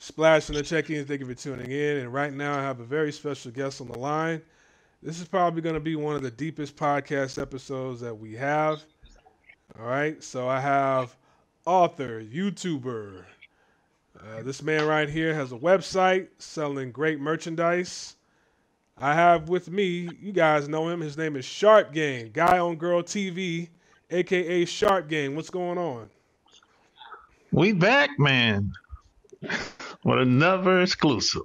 Splash and the check-ins. Thank you for tuning in. And right now, I have a very special guest on the line. This is probably going to be one of the deepest podcast episodes that we have. All right, so I have author, YouTuber. Uh, this man right here has a website selling great merchandise. I have with me, you guys know him. His name is Sharp Game, Guy on Girl TV, aka Sharp Game. What's going on? We back, man. With another exclusive.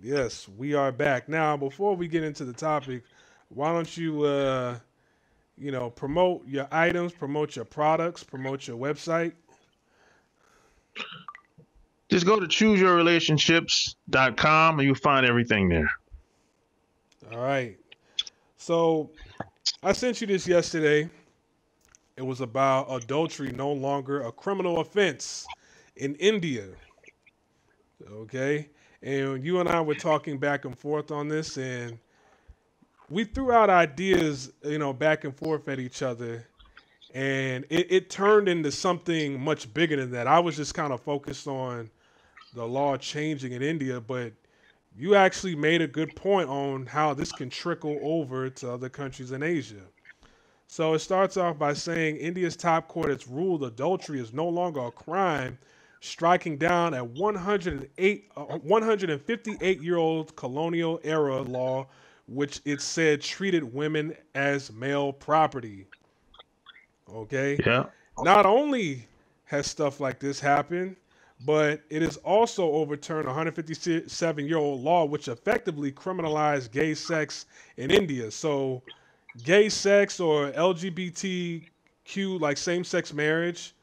Yes, we are back. Now, before we get into the topic, why don't you uh you know, promote your items, promote your products, promote your website? Just go to chooseyourrelationships.com and you'll find everything there. All right. So I sent you this yesterday. It was about adultery no longer a criminal offense in India. Okay. And you and I were talking back and forth on this, and we threw out ideas, you know, back and forth at each other. And it, it turned into something much bigger than that. I was just kind of focused on the law changing in India, but you actually made a good point on how this can trickle over to other countries in Asia. So it starts off by saying India's top court has ruled adultery is no longer a crime, striking down a 108, uh, 158 year old colonial era law, which it said treated women as male property. Okay? Yeah. Not only has stuff like this happened, but it has also overturned a 157 year old law which effectively criminalized gay sex in India. So, gay sex or LGBTQ, like same sex marriage,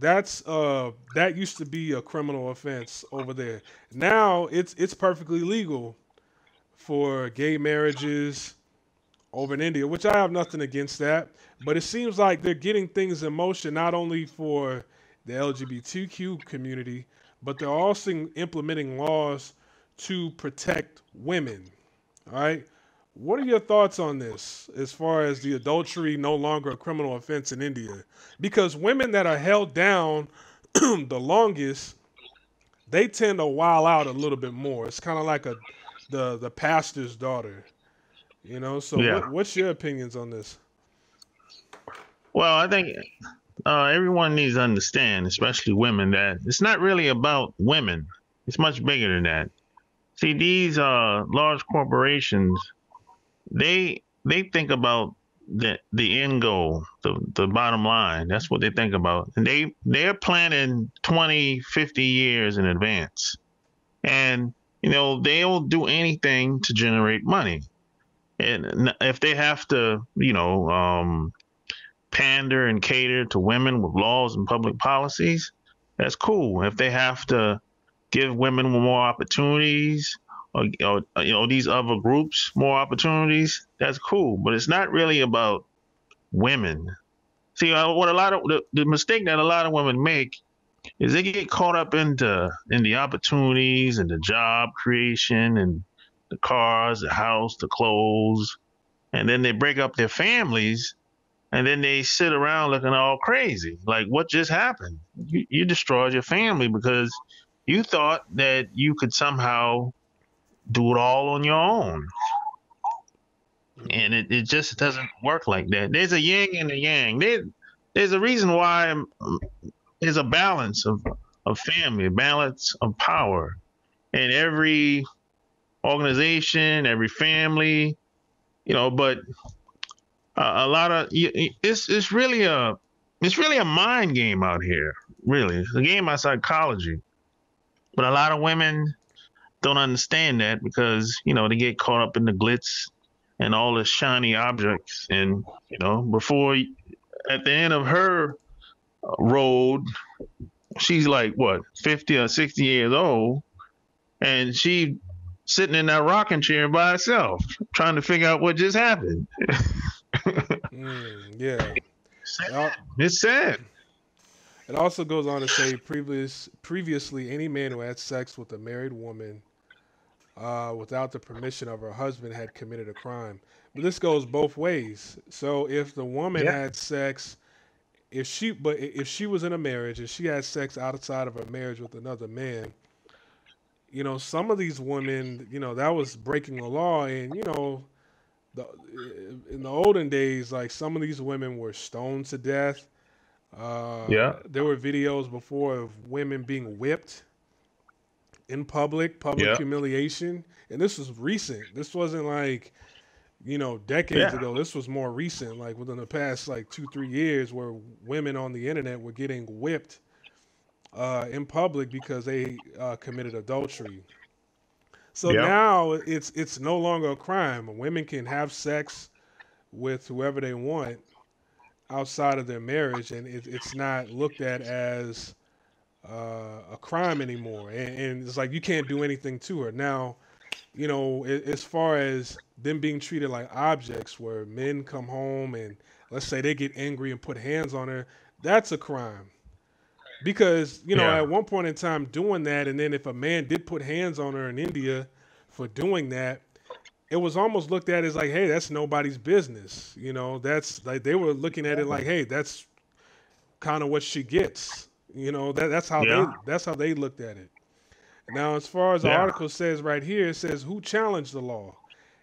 that's uh that used to be a criminal offense over there. Now it's it's perfectly legal for gay marriages over in India, which I have nothing against that. But it seems like they're getting things in motion not only for the LGBTQ community, but they're also implementing laws to protect women. All right. What are your thoughts on this as far as the adultery no longer a criminal offense in India? Because women that are held down the longest, they tend to wild out a little bit more. It's kind of like a the the pastor's daughter, you know. So, Yeah. what, what's your opinions on this? Well, I think uh, everyone needs to understand, especially women, that it's not really about women. It's much bigger than that. See, these uh, large corporations, they they think about the the end goal, the the bottom line. That's what they think about, and they they're planning 20, 50 years in advance, and you know they'll do anything to generate money, and if they have to, you know. Um, pander and cater to women with laws and public policies, that's cool. If they have to give women more opportunities or, or you know these other groups more opportunities, that's cool. But it's not really about women. See, uh, what a lot of the, the mistake that a lot of women make is they get caught up into in the opportunities and the job creation and the cars, the house, the clothes, and then they break up their families and then they sit around looking all crazy. Like, what just happened? You, you destroyed your family because you thought that you could somehow do it all on your own. And it, it just doesn't work like that. There's a yin and a yang. There, there's a reason why um, there's a balance of, of family, a balance of power. And every organization, every family, you know, but uh, a lot of it's it's really a it's really a mind game out here. Really, it's a game of psychology. But a lot of women don't understand that because you know they get caught up in the glitz and all the shiny objects, and you know before at the end of her road, she's like what fifty or sixty years old, and she sitting in that rocking chair by herself trying to figure out what just happened. Mm, yeah. Al- It's sad. It also goes on to say previous previously any man who had sex with a married woman uh, without the permission of her husband had committed a crime. But this goes both ways. So if the woman Yeah. had sex, if she but if she was in a marriage and she had sex outside of her marriage with another man, you know, some of these women, you know, that was breaking the law, and you know, the in the olden days, like some of these women were stoned to death. Uh, Yeah. there were videos before of women being whipped in public, public Yeah. humiliation, and this was recent. This wasn't like you know decades Yeah. ago. This was more recent, like within the past like two three years, where women on the internet were getting whipped uh, in public because they uh, committed adultery. So Yeah. now it's it's no longer a crime. Women can have sex with whoever they want outside of their marriage, and it, it's not looked at as uh, a crime anymore. And, and it's like you can't do anything to her now. You know, as far as them being treated like objects, where men come home and let's say they get angry and put hands on her, that's a crime. Because you know, Yeah. at one point in time, doing that, and then if a man did put hands on her in India for doing that, it was almost looked at as like, hey, that's nobody's business. You know, that's like they were looking at it like, hey, that's kind of what she gets. You know, that that's how Yeah. they that's how they looked at it. Now, as far as the Yeah. article says right here, it says who challenged the law,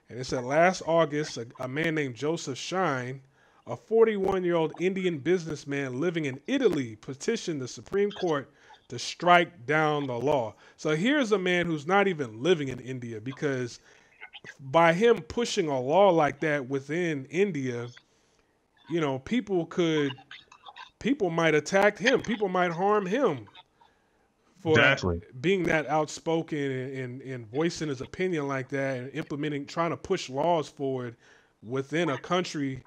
and it said last August, a, a man named Joseph Shine, a 41 year old Indian businessman living in Italy, petitioned the Supreme Court to strike down the law. So here's a man who's not even living in India because by him pushing a law like that within India, you know, people could people might attack him, people might harm him for Exactly. being that outspoken and, and, and voicing his opinion like that and implementing trying to push laws forward within a country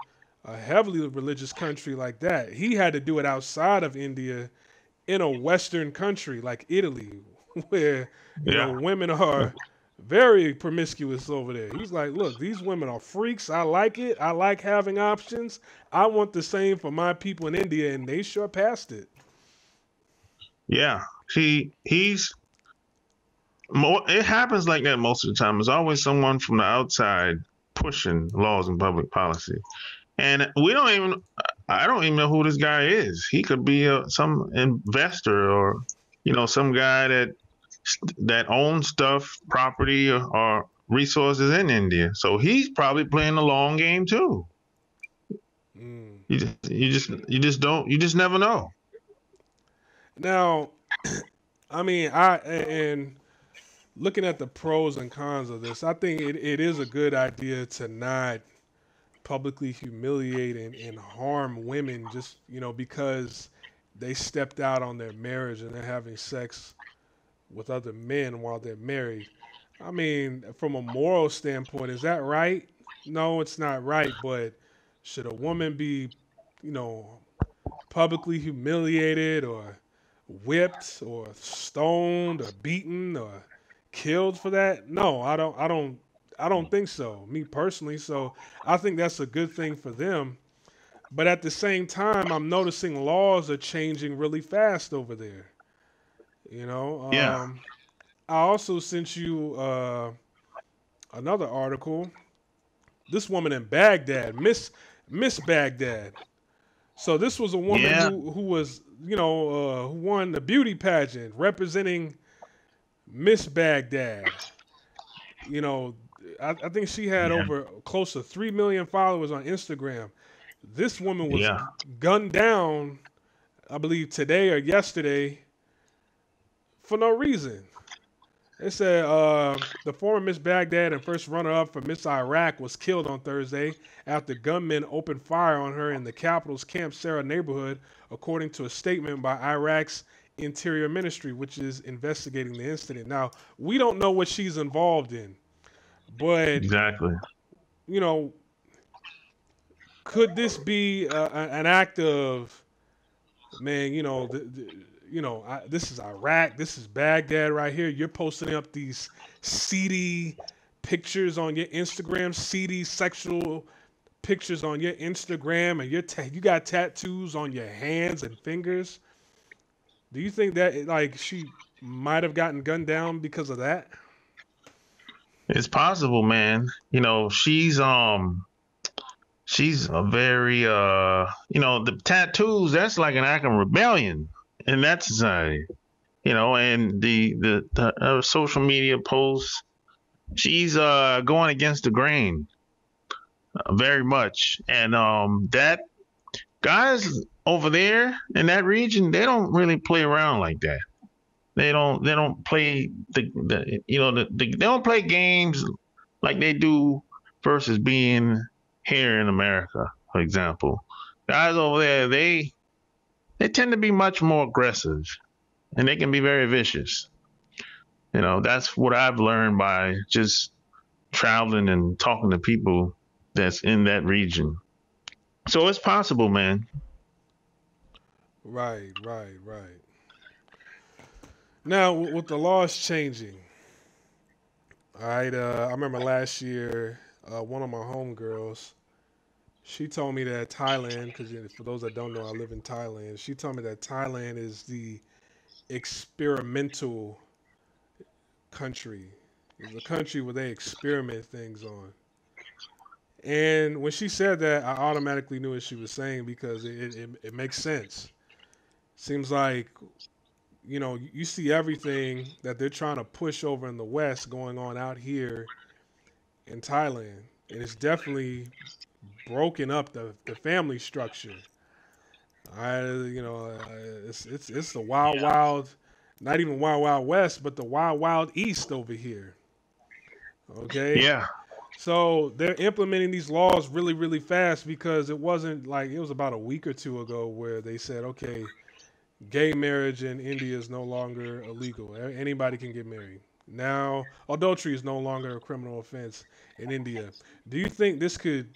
a heavily religious country like that. He had to do it outside of india in a western country like italy where you know women are very promiscuous over there he's like look these women are freaks i like it i like having options i want the same for my people in india and they sure passed it Yeah. See, he's mo it happens like that most of the time. There's always someone from the outside pushing laws and public policy. And we don't even I don't even know who this guy is. He could be a, some investor or you know, some guy that that owns stuff, property or, or resources in India. So he's probably playing the long game too. You just you just you just don't you just never know. Now, I mean, I and looking at the pros and cons of this, I think it, it is a good idea to not publicly humiliate and, and harm women just, you know, because they stepped out on their marriage and they're having sex with other men while they're married. I mean, from a moral standpoint, is that right? No, it's not right, but should a woman be, you know, publicly humiliated or whipped or stoned or beaten or killed for that? No, I don't I don't I don't think so. Me personally, so I think that's a good thing for them. But at the same time, I'm noticing laws are changing really fast over there. You know, Yeah. um, I also sent you uh, another article. This woman in Baghdad, Miss Miss Baghdad. So this was a woman Yeah. who, who was, you know, uh, who won the beauty pageant representing Miss Baghdad. You know, I, I think she had Yeah. over close to three million followers on Instagram. This woman was Yeah. gunned down, I believe today or yesterday, for no reason. It said uh, the former Miss Baghdad and first runner-up for Miss Iraq was killed on Thursday after gunmen opened fire on her in the capital's Camp Sarah neighborhood, according to a statement by Iraq's Interior Ministry, which is investigating the incident. Now, we don't know what she's involved in, but Exactly. you know, could this be uh, an act of, man? You know, the, the, you know, I, this is Iraq, this is Baghdad right here. You're posting up these seedy pictures on your Instagram, seedy sexual pictures on your Instagram, and your ta- you got tattoos on your hands and fingers. Do you think that like she might have gotten gunned down because of that? It's possible, man. You know, she's um she's a very uh you know, the tattoos, that's like an act of rebellion in that society. you know, and the the, the uh, social media posts, she's uh going against the grain, uh, very much, and um that guys over there in that region, they don't really play around like that. They don't they don't play the, the you know the, the, they don't play games like they do versus being here in America, for example. Guys over there, they they tend to be much more aggressive and they can be very vicious. You know, that's what I've learned by just traveling and talking to people that's in that region. So it's possible, man. Right, right, right. Now, with the laws changing, all right, uh, I remember last year, uh, one of my homegirls, she told me that Thailand, because for those that don't know, I live in Thailand. She told me that Thailand is the experimental country. It's a country where they experiment things on. And when she said that, I automatically knew what she was saying because it, it, it makes sense. Seems like, you know, you see everything that they're trying to push over in the West going on out here in Thailand. And it's definitely broken up the, the family structure. I, you know, uh, it's it's it's the wild wild, not even wild wild west, but the wild wild east over here. Okay. Yeah. So they're implementing these laws really really fast because it wasn't like it was about a week or two ago where they said, okay, gay marriage in India is no longer illegal. Anybody can get married. Now, adultery is no longer a criminal offense in India. Do you think this could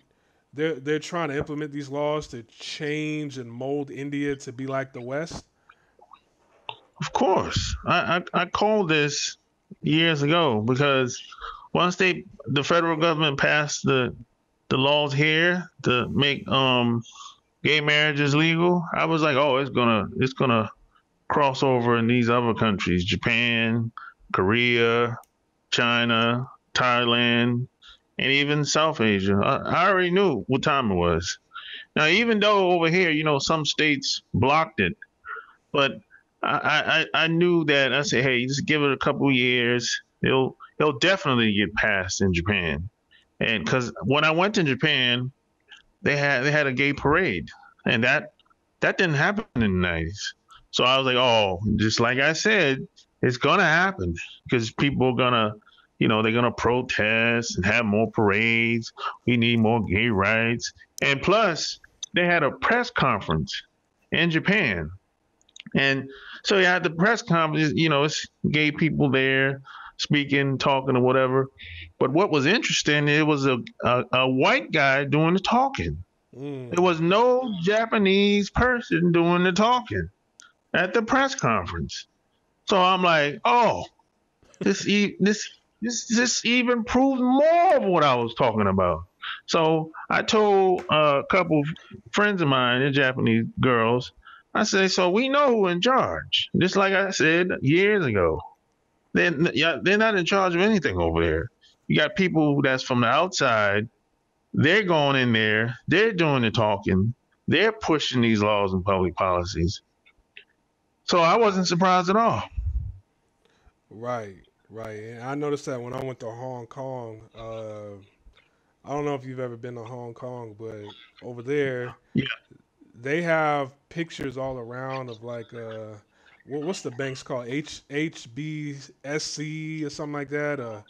they're they're trying to implement these laws to change and mold India to be like the West? Of course, I I, I called this years ago because once they the federal government passed the the laws here to make um gay marriages legal, I was like, oh, it's gonna it's gonna cross over in these other countries, Japan, Korea, China, Thailand, and even South Asia. I, I already knew what time it was. Now, even though over here, you know, some states blocked it, but I, I, I knew that I said, hey, just give it a couple years. It'll it'll definitely get passed in Japan. And because when I went to Japan, they had they had a gay parade, and that that didn't happen in the '90s. So I was like, oh, just like I said, it's gonna happen because people are gonna you know, they're going to protest and have more parades. We need more gay rights. And plus, they had a press conference in Japan. And so yeah, had the press conference, you know, it's gay people there speaking, talking, or whatever. But what was interesting, it was a, a, a white guy doing the talking. Mm. There was no Japanese person doing the talking at the press conference. So I'm like, oh, this this this this even proved more of what I was talking about. So I told a couple friends of mine, the Japanese girls, I said, so we know who in charge. Just like I said years ago. They're, they're not in charge of anything over there. You got people that's from the outside. They're going in there. They're doing the talking. They're pushing these laws and public policies. So I wasn't surprised at all. Right. Right, and I noticed that when I went to Hong Kong. Uh, I don't know if you've ever been to Hong Kong, but over there, yeah, they have pictures all around of like uh, what's the banks called H HBSC or something like that. Uh,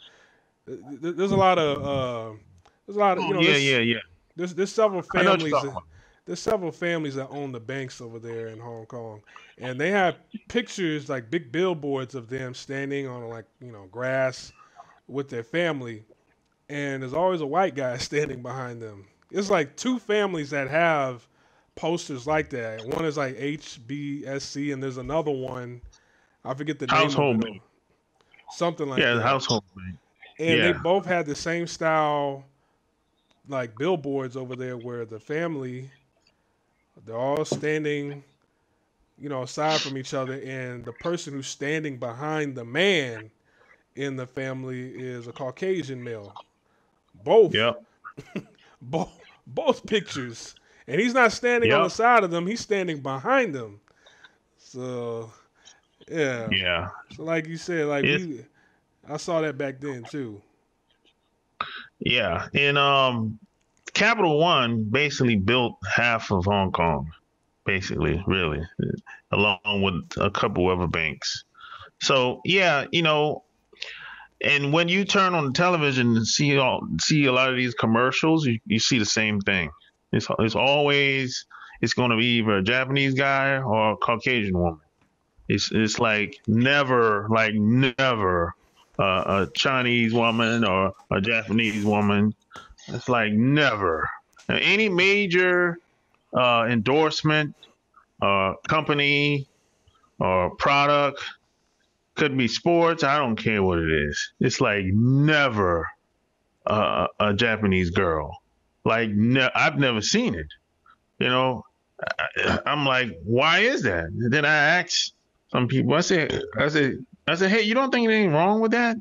there's a lot of uh, there's a lot of you know, yeah, yeah, yeah. There's there's several families there's several families that own the banks over there in Hong Kong, and they have pictures like big billboards of them standing on like you know grass with their family, and there's always a white guy standing behind them. It's like two families that have posters like that. One is like HBSC, and there's another one. I forget the household name. Something like yeah, that. household. And yeah. they both had the same style, like billboards over there, where the family they're all standing, you know, aside from each other, and the person who's standing behind the man in the family is a Caucasian male. Both. Yep. both both pictures. And he's not standing yep. on the side of them, he's standing behind them. So Yeah. Yeah. So like you said, like we, I saw that back then too. Yeah, and um, Capital One basically built half of Hong Kong, basically, really, along with a couple other banks. So yeah, you know, and when you turn on the television and see all see a lot of these commercials, you, you see the same thing. It's it's always it's going to be either a Japanese guy or a Caucasian woman. It's it's like never like never uh, a Chinese woman or a Japanese woman. It's like never. Now, any major uh, endorsement, uh, company, or product could be sports. I don't care what it is. It's like never uh, a Japanese girl. Like ne- I've never seen it. You know, I, I'm like, why is that? And then I asked some people. I said, I said, I said, hey, you don't think anything wrong with that?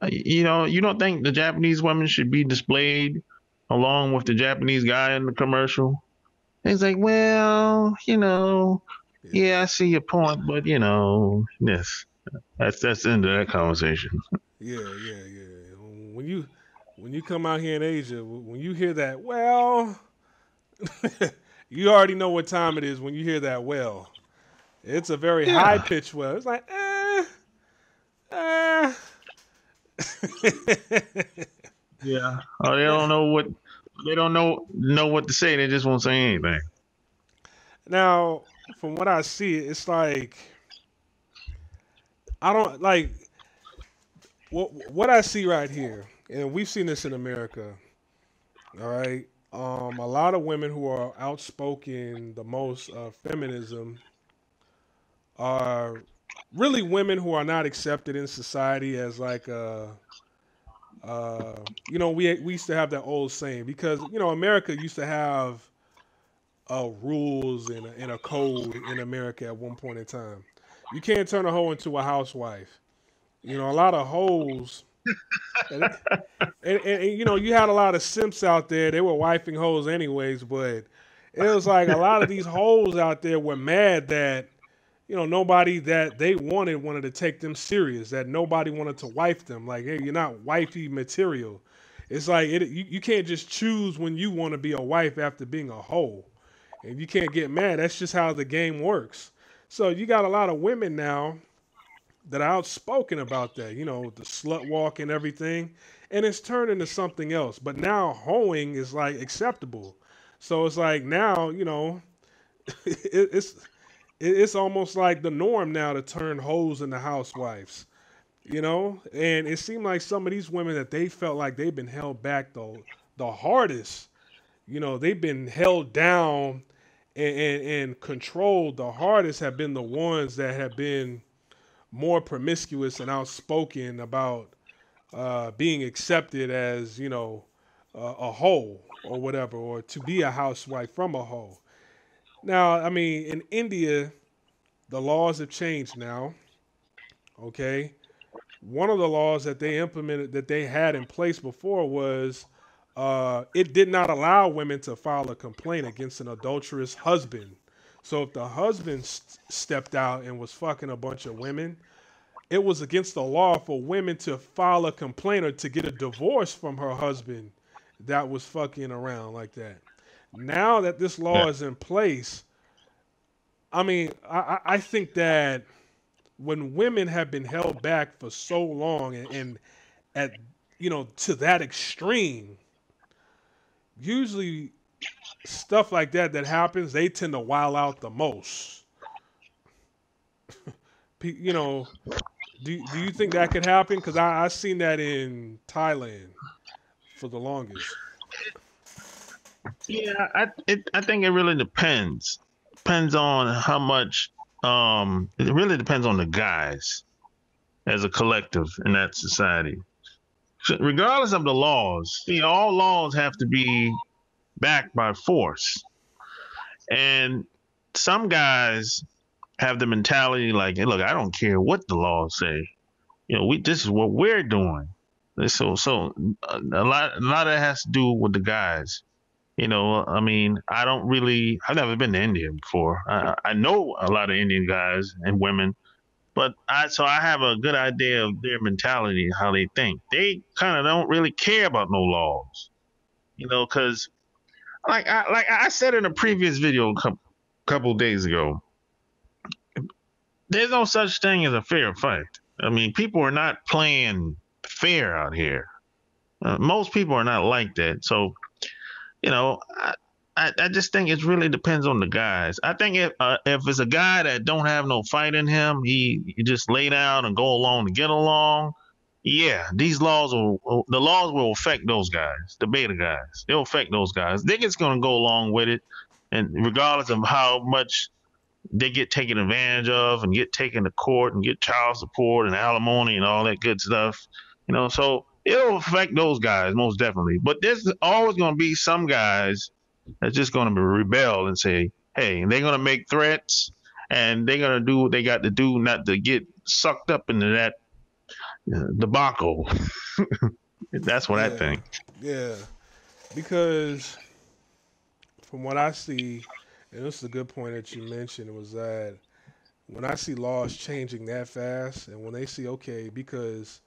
Uh, You know, you don't think the Japanese women should be displayed along with the Japanese guy in the commercial? He's like, well, you know, yeah, I see your point, but you know, yes, that's that's the end of that conversation. Yeah, yeah, yeah. When you when you come out here in Asia, when you hear that, well, you already know what time it is when you hear that well. It's a very Yeah. high pitched well. It's like, eh, eh. Yeah. Oh, they don't know what they don't know know what to say. They just won't say anything. Now, from what I see, it's like I don't like what what I see right here, and we've seen this in America. All right, um, a lot of women who are outspoken the most of feminism are really women who are not accepted in society as like a uh, you know, we we used to have that old saying because you know America used to have uh, rules and a, and a code in America at one point in time. You can't turn a hoe into a housewife. You know, a lot of hoes. and, and, and, you know, you had a lot of simps out there. They were wifing hoes anyways, but it was like a lot of these hoes out there were mad that you know nobody that they wanted wanted to take them serious. That nobody wanted to wife them. Like, hey, you're not wifey material. It's like it, you, you can't just choose when you want to be a wife after being a hoe and you can't get mad. That's just how the game works. So you got a lot of women now that are outspoken about that, you know, the slut walk and everything, and it's turned into something else. But now hoeing is like acceptable. So it's like now, you know, it, it's it, it's almost like the norm now to turn hoes into housewives. You know, and it seemed like some of these women that they felt like they've been held back the the hardest. You know, they've been held down and, and, and controlled the hardest have been the ones that have been more promiscuous and outspoken about uh, being accepted as you know uh, a hoe or whatever, or to be a housewife from a hoe. Now, I mean, in India, the laws have changed now. Okay, one of the laws that they implemented that they had in place before was uh, it did not allow women to file a complaint against an adulterous husband. So if the husband st- stepped out and was fucking a bunch of women, it was against the law for women to file a complaint or to get a divorce from her husband that was fucking around like that. Now that this law Yeah. is in place, I mean, I, I- think that when women have been held back for so long and, and at you know to that extreme, usually stuff like that that happens, they tend to wild out the most. You know, do do you think that could happen? Because I I seen that in Thailand for the longest. Yeah, I it, I think it really depends. Depends on how much. Um, it really depends on the guys as a collective in that society. So regardless of the laws, see, all laws have to be backed by force, and some guys have the mentality like, hey, look, I don't care what the laws say. You know, we this is what we're doing. So so a lot a lot of that has to do with the guys. You know, I mean, I don't really. I've never been to India before. I, I know a lot of Indian guys and women, but I so I have a good idea of their mentality, how they think. They kind of don't really care about no laws, you know, because like I like I said in a previous video a couple, couple days ago, there's no such thing as a fair fight. I mean, people are not playing fair out here. Uh, most people are not like that. So, you know, I, I, I, just think it really depends on the guys. I think if uh, if it's a guy that don't have no fight in him, he, he just lay down and go along to get along. Yeah, these laws will the laws will affect those guys, the beta guys. They'll affect those guys. They're just gonna go along with it, and regardless of how much they get taken advantage of and get taken to court and get child support and alimony and all that good stuff, you know. So it'll affect those guys most definitely. But there's always gonna be some guys that's just going to rebel and say, hey, they're going to make threats and they're going to do what they got to do not to get sucked up into that uh, debacle. That's what yeah. I think. Yeah, because from what I see, and this is a good point that you mentioned, was that when I see laws changing that fast, and when they see, okay, because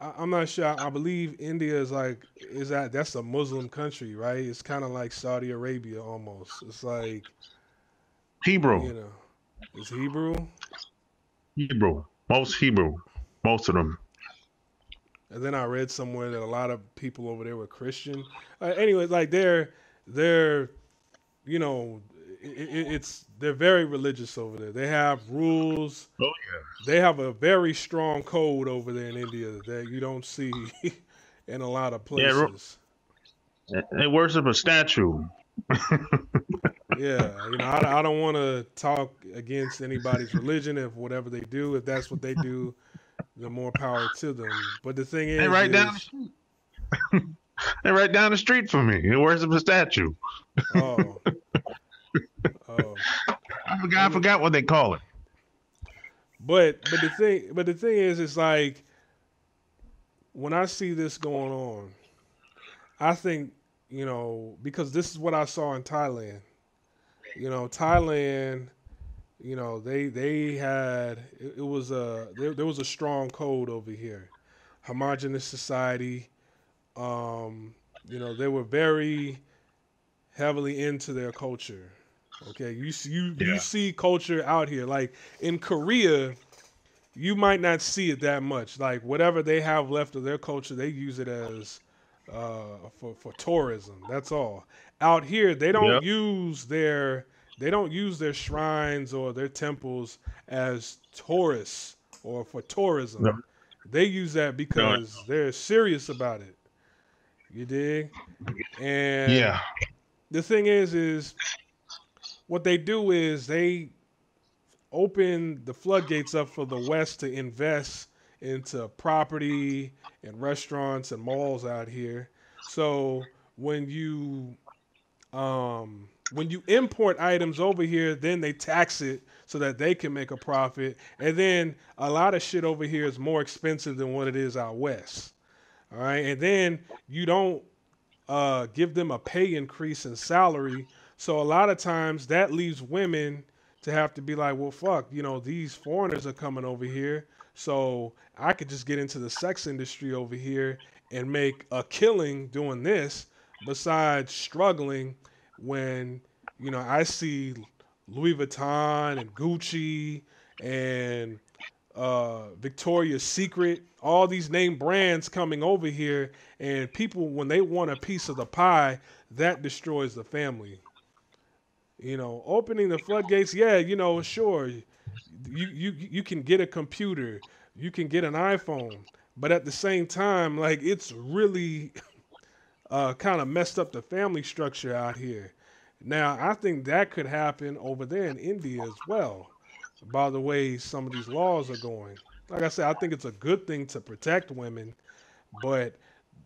I, am not sure. I believe India is like is that that's a Muslim country, right? It's kind of like Saudi Arabia almost. It's like Hebrew. You know, it's Hebrew. Hebrew. Most Hebrew. Most of them. And then I read somewhere that a lot of people over there were Christian. Uh, anyway, like they're they're you know it, it's they're very religious over there. They have rules. Oh yeah. They have a very strong code over there in India that you don't see in a lot of places. Yeah, they worship a statue. yeah, you know, I, I don't want to talk against anybody's religion if whatever they do, if that's what they do, the more power to them. But the thing is, they right is, down the street. they right down the street from me. They worship a statue. Oh, Oh. I forgot. I forgot what they call it. But but the thing but the thing is, it's like when I see this going on, I think you know because this is what I saw in Thailand. You know, Thailand. You know, they they had it, it was a there, there was a strong code over here, homogenous society. Um, you know, they were very heavily into their culture Okay, you you yeah. you see culture out here. Like in Korea, you might not see it that much. Like whatever they have left of their culture, they use it as uh, for for tourism. That's all. Out here, they don't yep. use their they don't use their shrines or their temples as tourists or for tourism. No. They use that because no. they're serious about it. You dig? And yeah. The thing is, is what they do is they open the floodgates up for the West to invest into property and restaurants and malls out here. So when you um, when you import items over here, then they tax it so that they can make a profit. And then a lot of shit over here is more expensive than what it is out west. All right, and then you don't uh, give them a pay increase in salary so a lot of times that leaves women to have to be like, well, fuck, you know, these foreigners are coming over here. So I could just get into the sex industry over here and make a killing doing this besides struggling when, you know, I see Louis Vuitton and Gucci and uh, Victoria's Secret, all these name brands coming over here, and people when they want a piece of the pie, that destroys the family. You know, opening the floodgates, yeah, you know, sure. You you you can get a computer, you can get an iPhone, but at the same time, like it's really uh, kind of messed up the family structure out here. Now, I think that could happen over there in India as well. By the way, some of these laws are going. Like I said, I think it's a good thing to protect women, but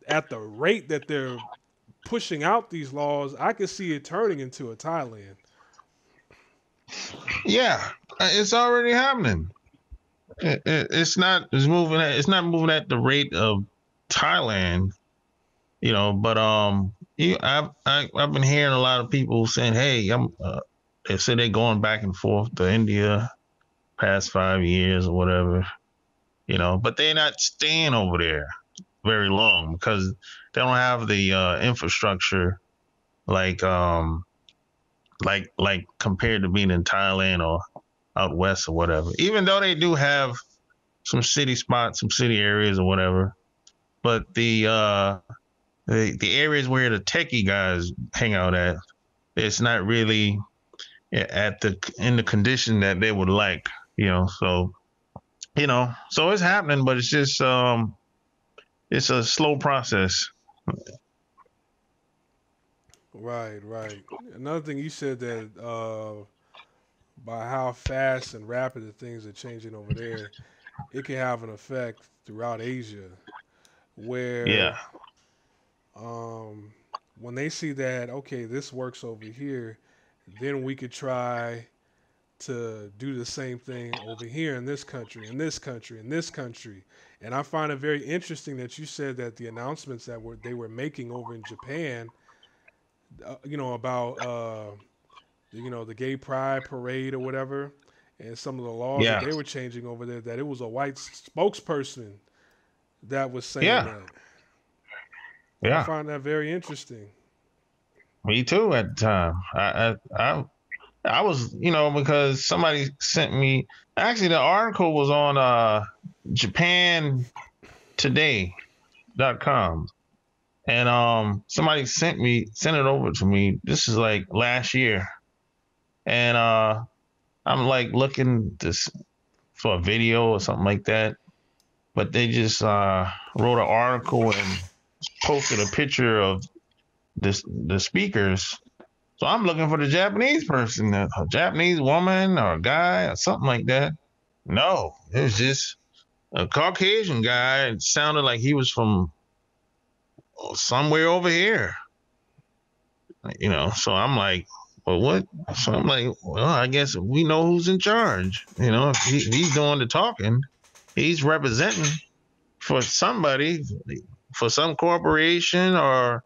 at the rate that they're pushing out these laws, I could see it turning into a Thailand. Yeah, it's already happening. It, it, it's not it's moving at it's not moving at the rate of Thailand, you know. But um, you, I've I, i have been hearing a lot of people saying, "Hey, I'm." Uh, they say they're going back and forth to India, past five years or whatever, you know, but they're not staying over there very long because they don't have the uh, infrastructure like um like like compared to being in Thailand or out west or whatever. Even though they do have some city spots, some city areas or whatever, but the uh the the areas where the techie guys hang out at, it's not really at the in the condition that they would like, you know. So, you know, so it's happening, but it's just um, it's a slow process. Right, right. Another thing you said that uh, by how fast and rapid the things are changing over there, it can have an effect throughout Asia, where Yeah, um, when they see that okay, this works over here, then we could try to do the same thing over here in this country, in this country, in this country. And I find it very interesting that you said that the announcements that were they were making over in Japan, uh, you know, about uh, you know the gay pride parade or whatever, and some of the laws that they were changing over there, that it was a white spokesperson that was saying yeah, that. I find that very interesting. Me too. At the time, I I I, I was you know because somebody sent me. Actually, the article was on uh Japan Today dot com. And um somebody sent me sent it over to me. This is like last year. And uh I'm like looking this for a video or something like that. But they just uh wrote an article and posted a picture of this the speakers. So I'm looking for the Japanese person, a Japanese woman or a guy or something like that. No, it was just a Caucasian guy. It sounded like he was from somewhere over here, you know. So I'm like, well, what? So I'm like, well, I guess we know who's in charge. You know, if he, he's doing the talking, he's representing for somebody, for some corporation or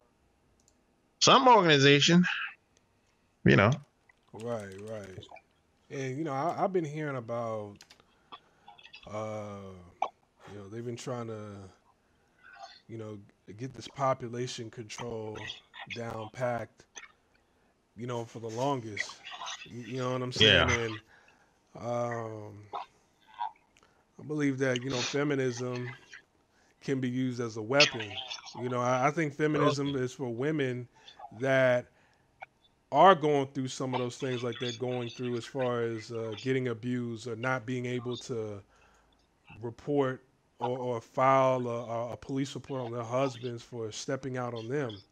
some organization, you know. Right, right. And you know, I, I've been hearing about, uh, you know, they've been trying to, you know, get this population control down packed, you know, for the longest. You, you know what I'm saying? Yeah. And um, I believe that you know, feminism can be used as a weapon. You know, I, I think feminism is for women that are going through some of those things like they're going through as far as uh, getting abused or not being able to report or, or file a, a police report on their husbands for stepping out on them.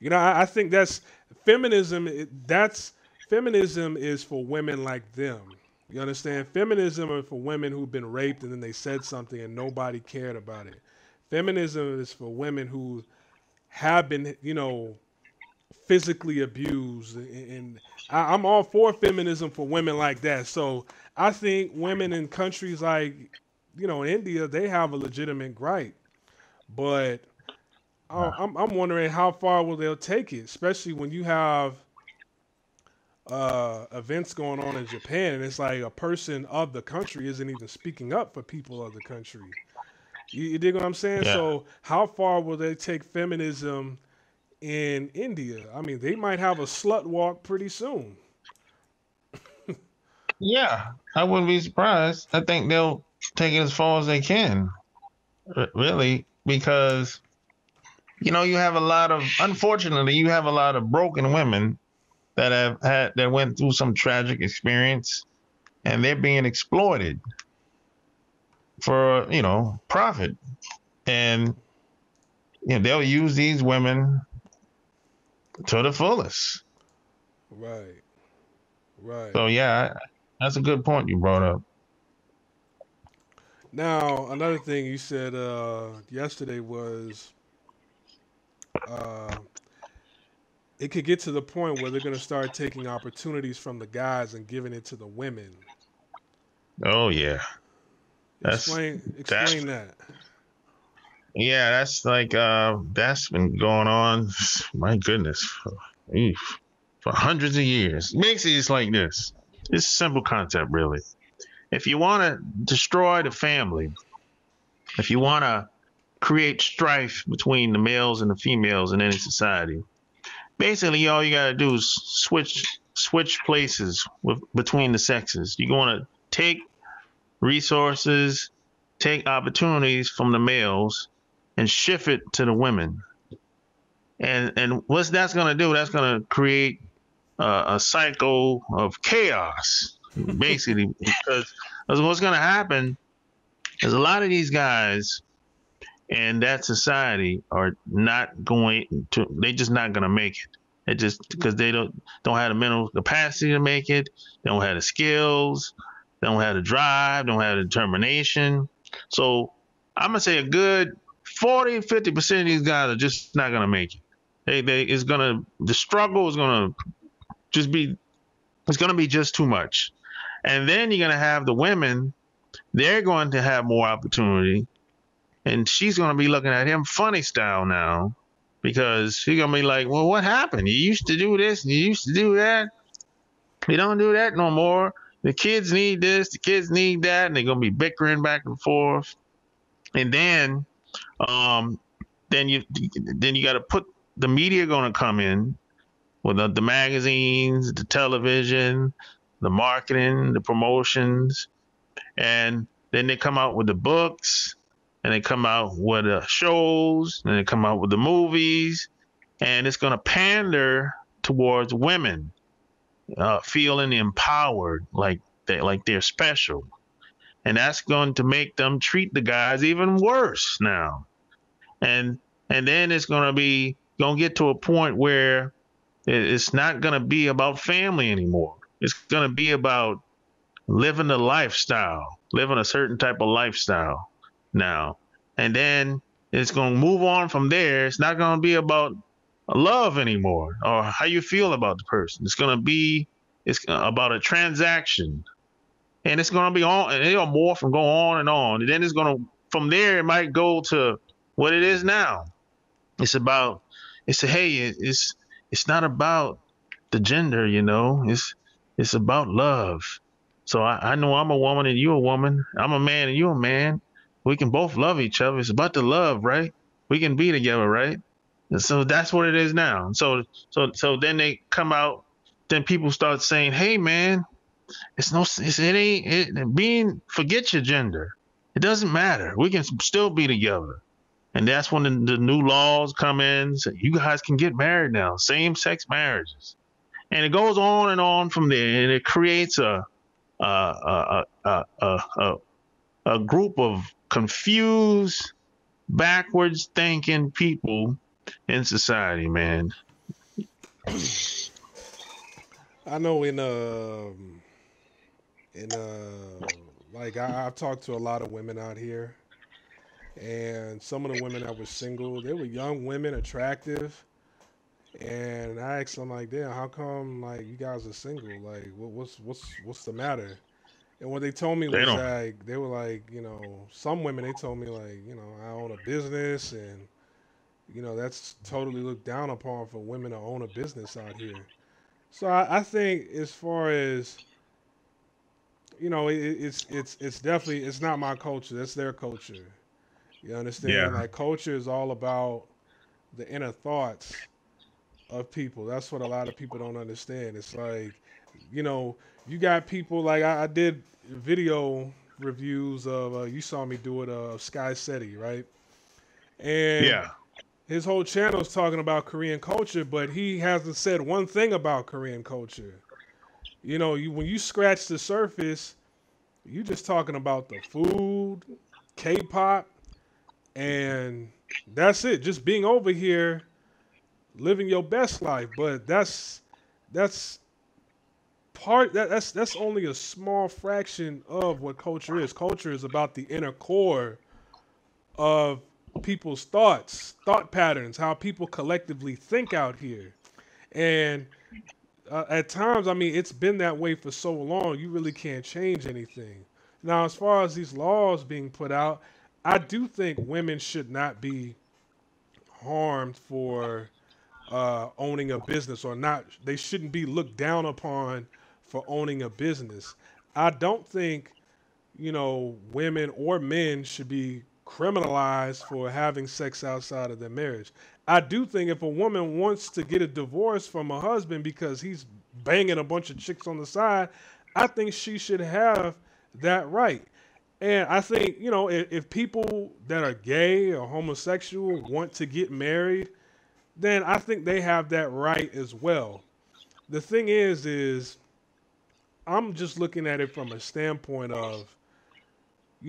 You know, I, I think that's feminism. That's feminism is for women like them. You understand? Feminism is for women who've been raped and then they said something and nobody cared about it. Feminism is for women who have been, you know, physically abused and, I, i'm all for feminism for women like that so i think women in countries like you know in india they have a legitimate gripe, but I- I'm, I'm wondering how far will they take it especially when you have uh, events going on in japan and it's like a person of the country isn't even speaking up for people of the country you, you dig what i'm saying Yeah. so how far will they take feminism in India. I mean, they might have a slut walk pretty soon. Yeah, I wouldn't be surprised. I think they'll take it as far as they can, really, because you know you have a lot of, unfortunately, you have a lot of broken women that have had that went through some tragic experience, and they're being exploited for you know profit, and you know they'll use these women to the fullest. Right, right. So yeah, that's a good point you brought up. Now, another thing you said uh, yesterday was uh, it could get to the point where they're going to start taking opportunities from the guys and giving it to the women. Oh yeah. That's Explain, explain that. yeah, that's like uh that's been going on my goodness for, for hundreds of years. Basically it's like this. It's a simple concept really. If you want to destroy the family, if you want to create strife between the males and the females in any society, basically all you got to do is switch switch places with, between the sexes. You want to take resources, take opportunities from the males, and shift it to the women. And and what's that's going to do? That's going to create uh, a cycle of chaos, basically, because, what's going to happen. Is a lot of these guys and that society are not going to they're just not going to make it. It just because they don't don't have the mental capacity to make it. They don't have the skills. They don't have the drive. Don't have the determination. So i'm to say a good 40 50% of these guys are just not going to make it. They, they it's going to the struggle is going to just be it's going to be just too much and then you're going to have the women they're going to have more opportunity and she's gonna be looking at him funny style now because she's gonna be like, "Well, what happened? You used to do this, and you used to do that. You don't do that no more. The kids need this, the kids need that, and they're gonna be bickering back and forth. And then, um, then you then you got to put the media gonna come in with the, the magazines, the television, the marketing, the promotions, and then they come out with the books and they come out with the shows and they come out with the movies and it's going to pander towards women uh, feeling empowered like they like they're special. And that's going to make them treat the guys even worse now. And and then it's going to be going to get to a point where it's not going to be about family anymore it's going to be about living a lifestyle living a certain type of lifestyle now. And then it's going to move on from there. It's not going to be about love anymore or how you feel about the person. It's going to be it's about a transaction. And it's going to be on and it'll morph and go on and on. And then it's going to from there it might go to what it is now. It's about it's a hey, it's it's not about the gender, you know. It's it's about love. So I, I know I'm a woman and you're a woman. I'm a man and you're a man we can both love each other. It's about the love, right? We can be together, right? And so that's what it is now. So so so then they come out, then people start saying, "Hey, man, it's no, it's, it ain't it, being. Forget your gender. It doesn't matter. We can still be together." And that's when the, the new laws come in. So you guys can get married now, same-sex marriages, and it goes on and on from there, and it creates a a a a, a, a, a group of confused, backwards thinking people in society, man. I know in uh in uh like I, I've talked to a lot of women out here and some of the women that were single, they were young women, attractive. And I asked them like, damn, how come like you guys are single? Like what, what's what's what's the matter? And what they told me was like they were like, you know, some women they told me like, you know, I own a business and you know that's totally looked down upon for women to own a business out here. So I, I think as far as you know, it, it's it's it's definitely it's not my culture. That's their culture. You understand? Yeah. Like culture is all about the inner thoughts of people. That's what a lot of people don't understand. It's like, you know, you got people like I, I did video reviews of uh, you saw me do it of uh, Sky City, right? And yeah, his whole channel is talking about Korean culture, but he hasn't said one thing about Korean culture. You know, you when you scratch the surface, you're just talking about the food, K-pop, and that's it. Just being over here, living your best life. But that's that's part that, that's that's only a small fraction of what culture is. Culture is about the inner core of people's thoughts, thought patterns, how people collectively think out here. And uh, at times, I mean, it's been that way for so long, you really can't change anything. Now, as far as these laws being put out, I do think women should not be harmed for uh, owning a business or not. They shouldn't be looked down upon for owning a business. I don't think you know, women or men should be criminalized for having sex outside of their marriage. I do think if a woman wants to get a divorce from a husband because he's banging a bunch of chicks on the side, I think she should have that right. And I think, you know, if, if people that are gay or homosexual want to get married, then I think they have that right as well. The thing is, is I'm just looking at it from a standpoint of,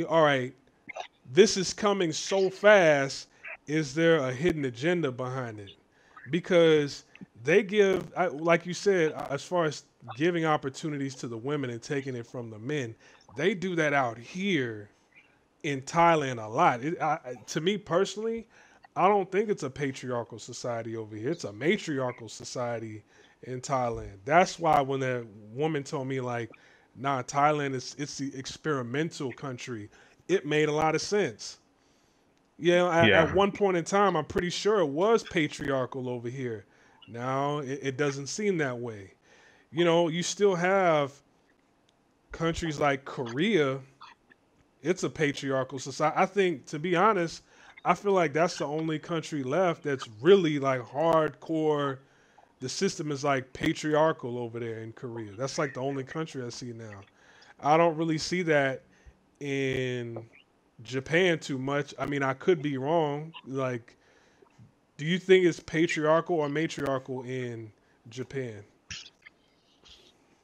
all right, this is coming so fast. Is there a hidden agenda behind it? Because they give, like you said, as far as giving opportunities to the women and taking it from the men, they do that out here in Thailand a lot. It, I, to me personally, I don't think it's a patriarchal society over here. It's a matriarchal society in Thailand. That's why when that woman told me like, nah, Thailand is it's the experimental country. It made a lot of sense. Yeah, at, yeah. at one point in time, I'm pretty sure it was patriarchal over here. Now it, it doesn't seem that way. You know, you still have countries like Korea, it's a patriarchal society. I think, to be honest, I feel like that's the only country left that's really like hardcore. The system is like patriarchal over there in Korea. That's like the only country I see now. I don't really see that in Japan too much. I mean, I could be wrong. Like, do you think it's patriarchal or matriarchal in Japan?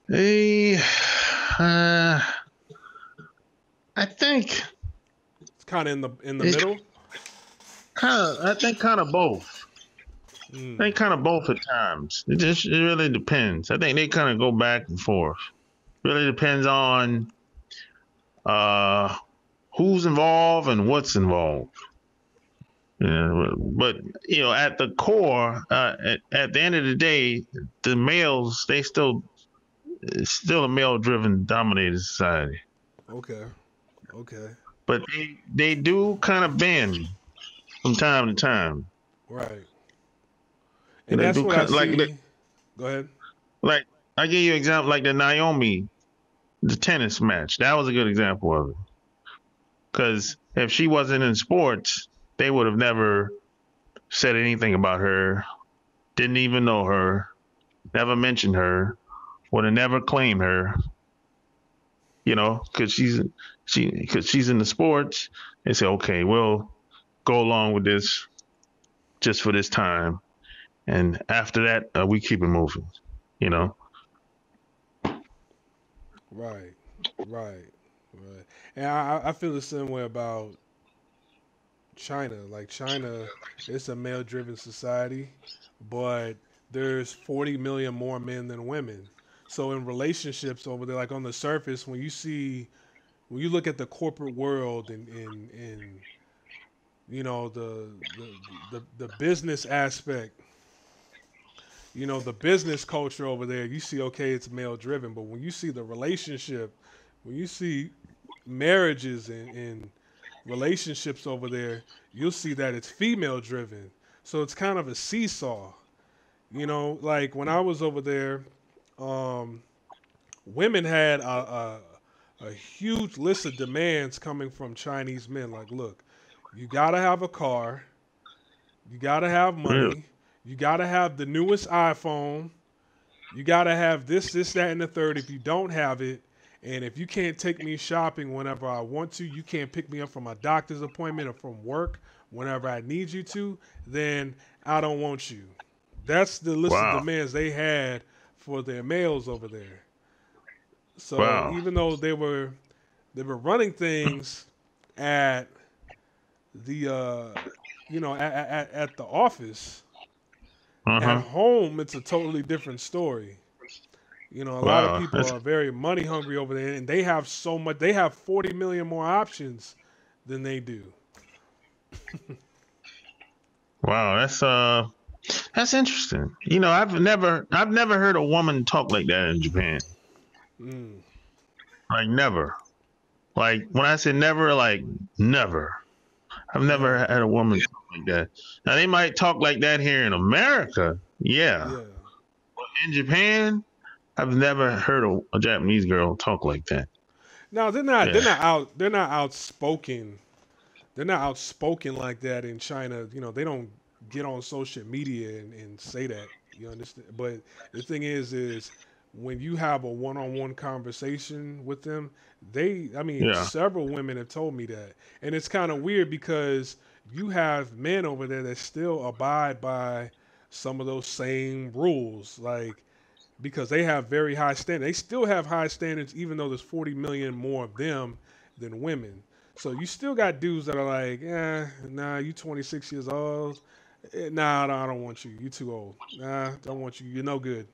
Hey, uh, I think it's kind of in the in the middle. Kind of, I think kind of both. Mm. I think kind of both at times. It just it really depends. I think they kind of go back and forth. Really depends on uh, who's involved and what's involved. Yeah, but you know, at the core, uh, at, at the end of the day, the males they still it's still a male driven dominated society. Okay. Okay. But they they do kind of bend from time to time. Right. And, and that's what I like the, Go ahead. Like I give you an example like the Naomi the tennis match. That was a good example of it. Cuz if she wasn't in sports, they would have never said anything about her. Didn't even know her. Never mentioned her would have never claimed her. You know, because she's she because she's in the sports. They say, okay, we'll go along with this just for this time, and after that, uh, we keep it moving. You know. Right, right, right. And I, I feel the same way about China. Like China, it's a male-driven society, but there's 40 million more men than women. So in relationships over there, like on the surface, when you see, when you look at the corporate world and and, and you know the, the the the business aspect, you know the business culture over there, you see okay, it's male driven, but when you see the relationship, when you see marriages and, and relationships over there, you'll see that it's female driven. So it's kind of a seesaw. You know, like when I was over there, um, women had a, a, a huge list of demands coming from Chinese men. Like, look, you gotta have a car, you gotta have money, you gotta have the newest iPhone, you gotta have this, this, that, and the third. If you don't have it, and if you can't take me shopping whenever I want to, you can't pick me up from a doctor's appointment or from work whenever I need you to, then I don't want you. That's the list wow. of demands they had for their males over there. So wow. even though they were they were running things at the uh, you know at, at, at the office, uh-huh. at home it's a totally different story. You know, a wow. lot of people That's... are very money hungry over there, and they have so much. They have forty million more options than they do. wow, that's uh that's interesting. You know, I've never I've never heard a woman talk like that in Japan. Mm. Like never. Like when I say never, like never. I've never had a woman talk like that. Now they might talk like that here in America, yeah. yeah. But in Japan, I've never heard a, a, Japanese girl talk like that. No, they're not. Yeah. They're not out. They're not outspoken. They're not outspoken like that in China. You know, they don't get on social media and, and say that. You understand? But the thing is, is when you have a one-on-one conversation with them, they. I mean, yeah. several women have told me that, and it's kind of weird because you have men over there that still abide by some of those same rules, like because they have very high standards. They still have high standards, even though there's 40 million more of them than women. So you still got dudes that are like, eh, nah, you 26 years old. Eh, nah, I don't want you. You too old. Nah, don't want you. You're no good.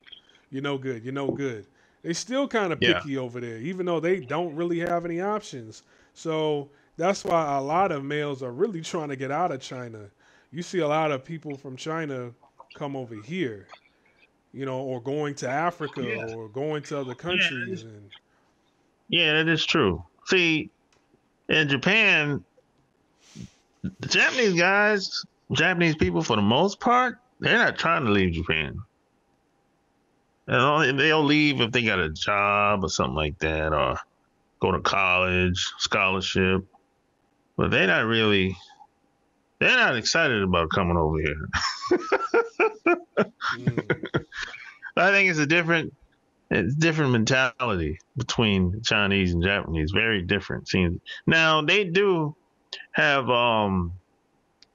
You're no good. You're no good. They still kind of picky yeah. over there, even though they don't really have any options. So that's why a lot of males are really trying to get out of China. You see a lot of people from China come over here you know, or going to Africa yeah. or going to other countries. Yeah, and yeah, that is true. See, in Japan, the Japanese guys, Japanese people, for the most part, they're not trying to leave Japan. They'll leave if they got a job or something like that, or go to college, scholarship. But they're not really. They're not excited about coming over here. mm. I think it's a different, it's different mentality between Chinese and Japanese. Very different. Seems now they do have um,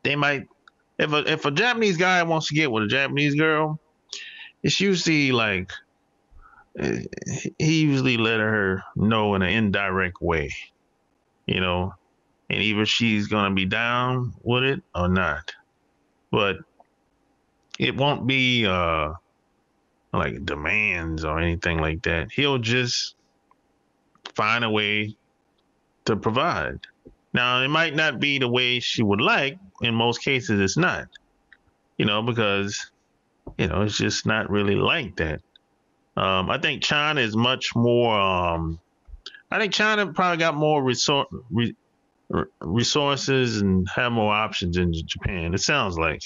they might if a if a Japanese guy wants to get with a Japanese girl, it's usually like he usually let her know in an indirect way, you know, and either she's gonna be down with it or not. But it won't be uh like demands or anything like that. He'll just find a way to provide. Now, it might not be the way she would like. In most cases, it's not. You know, because you know it's just not really like that. Um, I think China is much more. Um, I think China probably got more resor- re- resources and have more options in Japan. It sounds like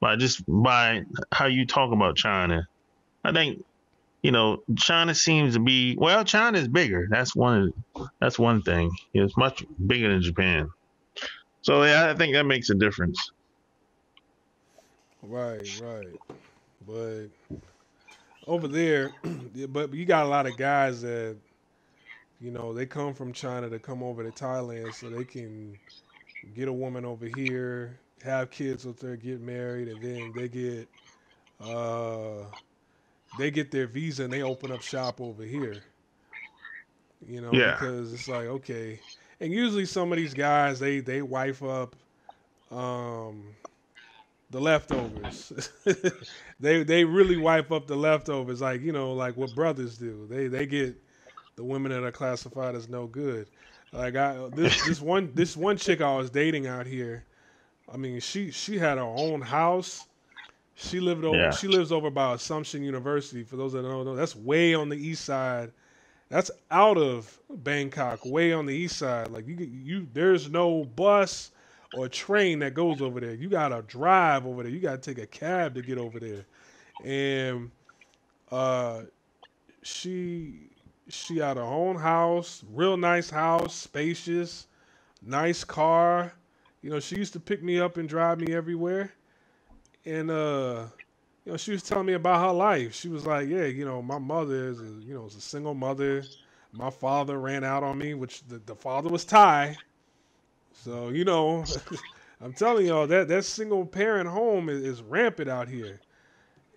by just by how you talk about China I think you know China seems to be well. China is bigger. That's one. That's one thing. It's much bigger than Japan. So yeah, I think that makes a difference. Right, right. But over there, but you got a lot of guys that you know they come from China to come over to Thailand so they can get a woman over here, have kids with her, get married, and then they get uh they get their visa and they open up shop over here. You know, yeah. because it's like okay, and usually some of these guys they they wife up um the leftovers. they they really wipe up the leftovers, like you know, like what brothers do. They they get the women that are classified as no good. Like I this this one this one chick I was dating out here. I mean, she she had her own house. She lived over. Yeah. She lives over by Assumption University. For those that don't know, that's way on the east side. That's out of Bangkok, way on the east side. Like you, you, there's no bus or train that goes over there. You gotta drive over there. You gotta take a cab to get over there. And uh, she, she had her own house, real nice house, spacious, nice car. You know, she used to pick me up and drive me everywhere and uh, you know, she was telling me about her life. She was like, "Yeah, you know, my mother is, a, you know, is a single mother. My father ran out on me, which the, the father was Thai. So you know, I'm telling y'all that that single parent home is, is rampant out here.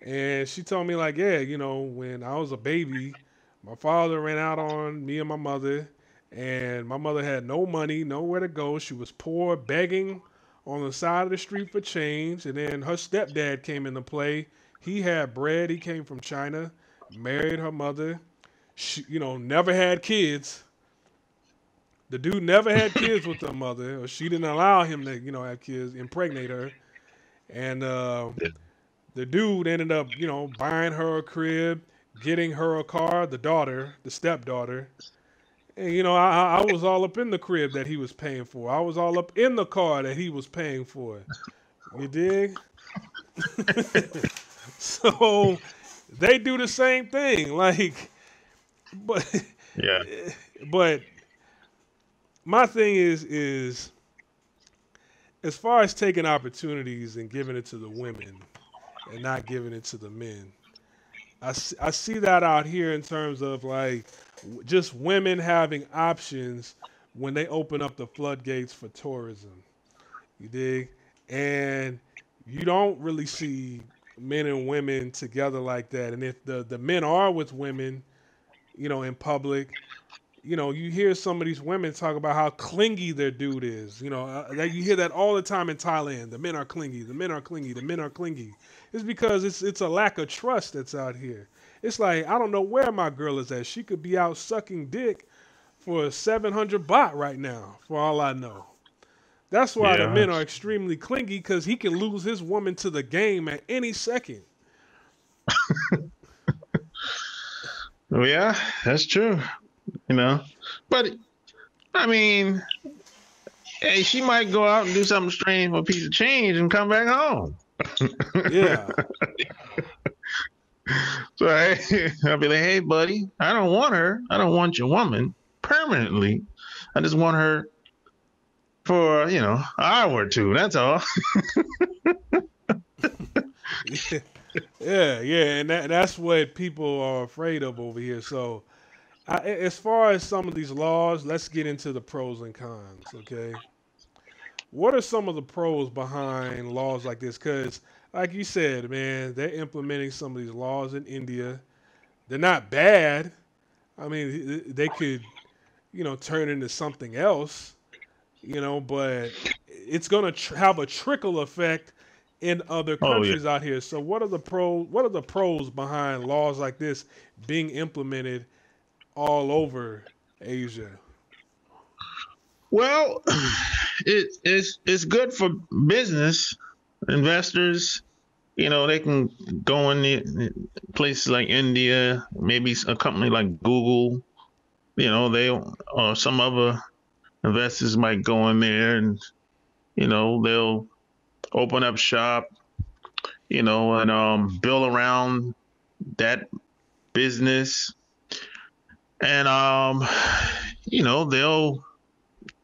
And she told me like, yeah, you know, when I was a baby, my father ran out on me and my mother, and my mother had no money, nowhere to go. She was poor, begging on the side of the street for change. And then her stepdad came into play. He had bread. He came from China, married her mother. She, you know, never had kids. The dude never had kids with her mother, or she didn't allow him to, you know, have kids, impregnate her. And uh, the dude ended up, you know, buying her a crib, getting her a car, the daughter, the stepdaughter, and you know, I, I was all up in the crib that he was paying for. I was all up in the car that he was paying for. You dig? so they do the same thing. Like, but yeah, but my thing is is as far as taking opportunities and giving it to the women and not giving it to the men. I see, I see that out here in terms of like just women having options when they open up the floodgates for tourism. You dig? And you don't really see men and women together like that. And if the, the men are with women, you know, in public, you know, you hear some of these women talk about how clingy their dude is. You know, uh, you hear that all the time in Thailand. The men are clingy. The men are clingy. The men are clingy. It's because it's it's a lack of trust that's out here. It's like I don't know where my girl is at. She could be out sucking dick for 700 baht right now, for all I know. That's why yeah. the men are extremely clingy because he can lose his woman to the game at any second. oh yeah, that's true. You know, but I mean, hey, she might go out and do something strange for a piece of change and come back home. yeah. so hey, I'll be like, hey, buddy, I don't want her. I don't want your woman permanently. I just want her for you know an hour or two. That's all. yeah, yeah, and that, that's what people are afraid of over here. So, I, as far as some of these laws, let's get into the pros and cons. Okay, what are some of the pros behind laws like this? Because, like you said, man, they're implementing some of these laws in India. They're not bad. I mean, they could, you know, turn into something else you know, but it's going to tr- have a trickle effect in other countries oh, yeah. out here. So what are the pros what are the pros behind laws like this being implemented all over Asia? Well, it, it's it's good for business investors. You know, they can go in the, places like India, maybe a company like Google. You know, they or some other investors might go in there and you know they'll open up shop you know and um, build around that business and um you know they'll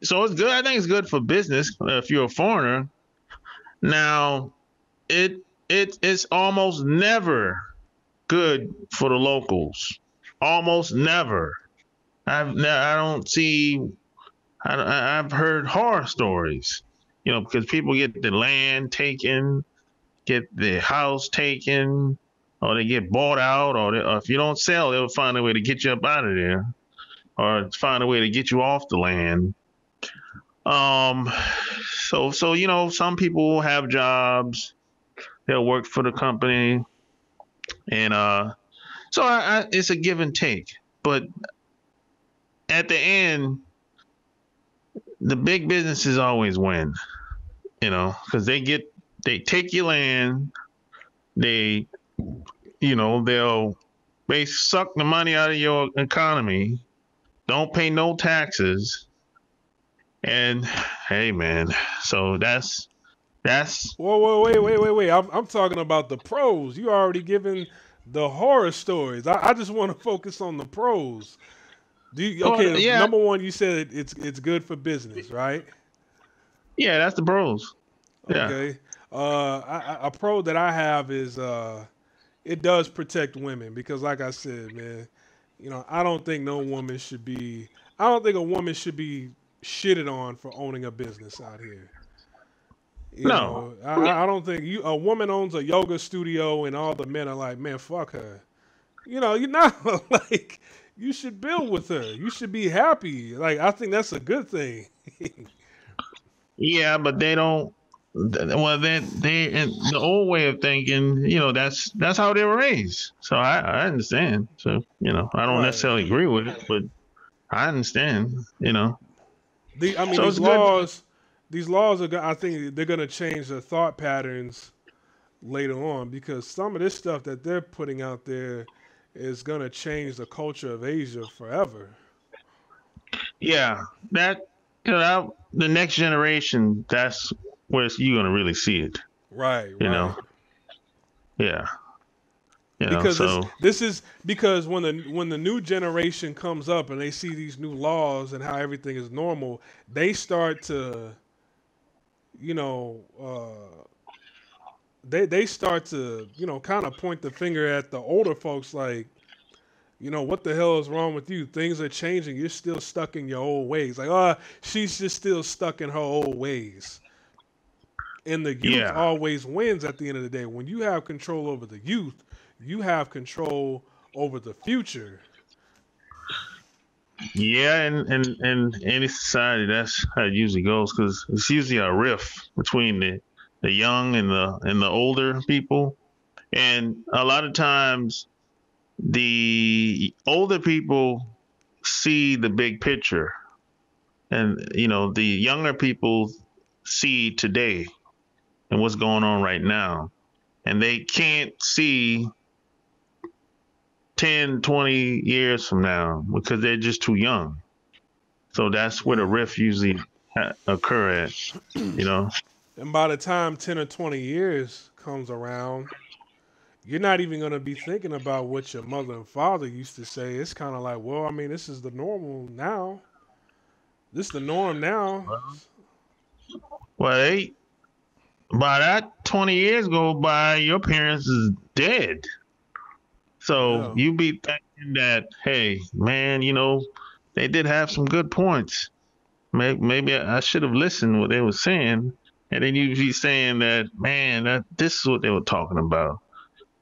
so it's good. I think it's good for business if you're a foreigner. Now it it is almost never good for the locals. Almost never. I've i don't see I, I've heard horror stories, you know, because people get the land taken, get the house taken, or they get bought out, or, they, or if you don't sell, they'll find a way to get you up out of there, or find a way to get you off the land. Um, so so you know, some people have jobs, they'll work for the company, and uh, so I, I, it's a give and take. But at the end, the big businesses always win, you know, because they get they take your land, they, you know, they'll they suck the money out of your economy, don't pay no taxes, and hey, man, so that's that's. Whoa, whoa, wait, wait, wait, wait! I'm I'm talking about the pros. You already given the horror stories. I, I just want to focus on the pros. Do you, okay, oh, yeah. number one, you said it's it's good for business, right? Yeah, that's the pros. Yeah. Okay. Uh, I, a pro that I have is uh, it does protect women because, like I said, man, you know, I don't think no woman should be. I don't think a woman should be shitted on for owning a business out here. You no, know, I, I, don't think you. A woman owns a yoga studio, and all the men are like, "Man, fuck her." You know, you're not like you should build with her. You should be happy. Like I think that's a good thing. yeah, but they don't. Well, they they in the old way of thinking, you know, that's that's how they were raised. So I, I understand. So you know, I don't right. necessarily agree with it, but I understand. You know, the, I mean, so these laws, good. these laws are. I think they're going to change the thought patterns later on because some of this stuff that they're putting out there is going to change the culture of Asia forever. Yeah, that you know, that, the next generation, that's where you're going to really see it. Right. You right. know. Yeah. You know, because so this, this is because when the when the new generation comes up and they see these new laws and how everything is normal, they start to, you know, uh, they they start to you know kind of point the finger at the older folks like, you know, what the hell is wrong with you? Things are changing. You're still stuck in your old ways. Like, oh, she's just still stuck in her old ways. And the youth yeah, always wins at the end of the day. When you have control over the youth, you have control over the future. yeah, and and and any society that's how it usually goes because it's usually a rift between the the young and the and the older people, and a lot of times the older people see the big picture, and you know the younger people see today and what's going on right now, and they can't see 10, 20 years from now because they're just too young. So that's where the rift usually occur at, you know. And by the time 10 or 20 years comes around, you're not even going to be thinking about what your mother and father used to say. It's kind of like, well, I mean, this is the normal now. This is the norm now. Well, they, by that 20 years go by, your parents is dead. So Yeah. you be thinking that, hey, man, you know, they did have some good points. Maybe, maybe I should have listened what they were saying. And then you be saying that, man, that this is what they were talking about.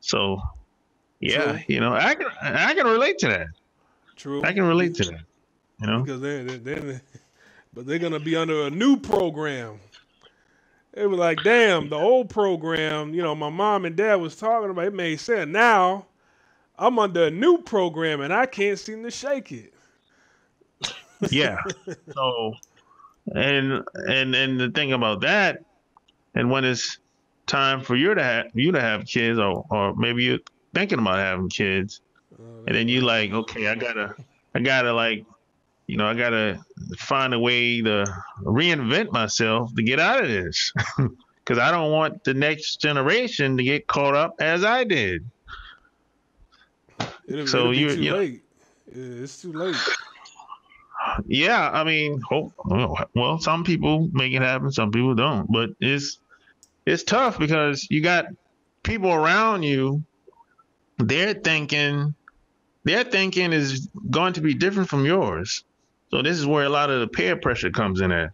So, yeah, True. you know, I can I can relate to that. True. I can relate to that. You know, Because then, then but they're going to be under a new program. It was like, damn, the old program, you know, my mom and dad was talking about, it made sense. Now I'm under a new program and I can't seem to shake it. yeah. So, and and and the thing about that, and when it's time for you to have you to have kids, or or maybe you're thinking about having kids, Uh, and then you like, okay, I gotta, I gotta like, you know, I gotta find a way to reinvent myself to get out of this, because I don't want the next generation to get caught up as I did. it'll, so it'll be you- too you- late. Yeah, It's too late. Yeah, I mean, hope, well, well, some people make it happen, some people don't, but it's it's tough because you got people around you. They're thinking, their thinking is going to be different from yours. So this is where a lot of the peer pressure comes in. At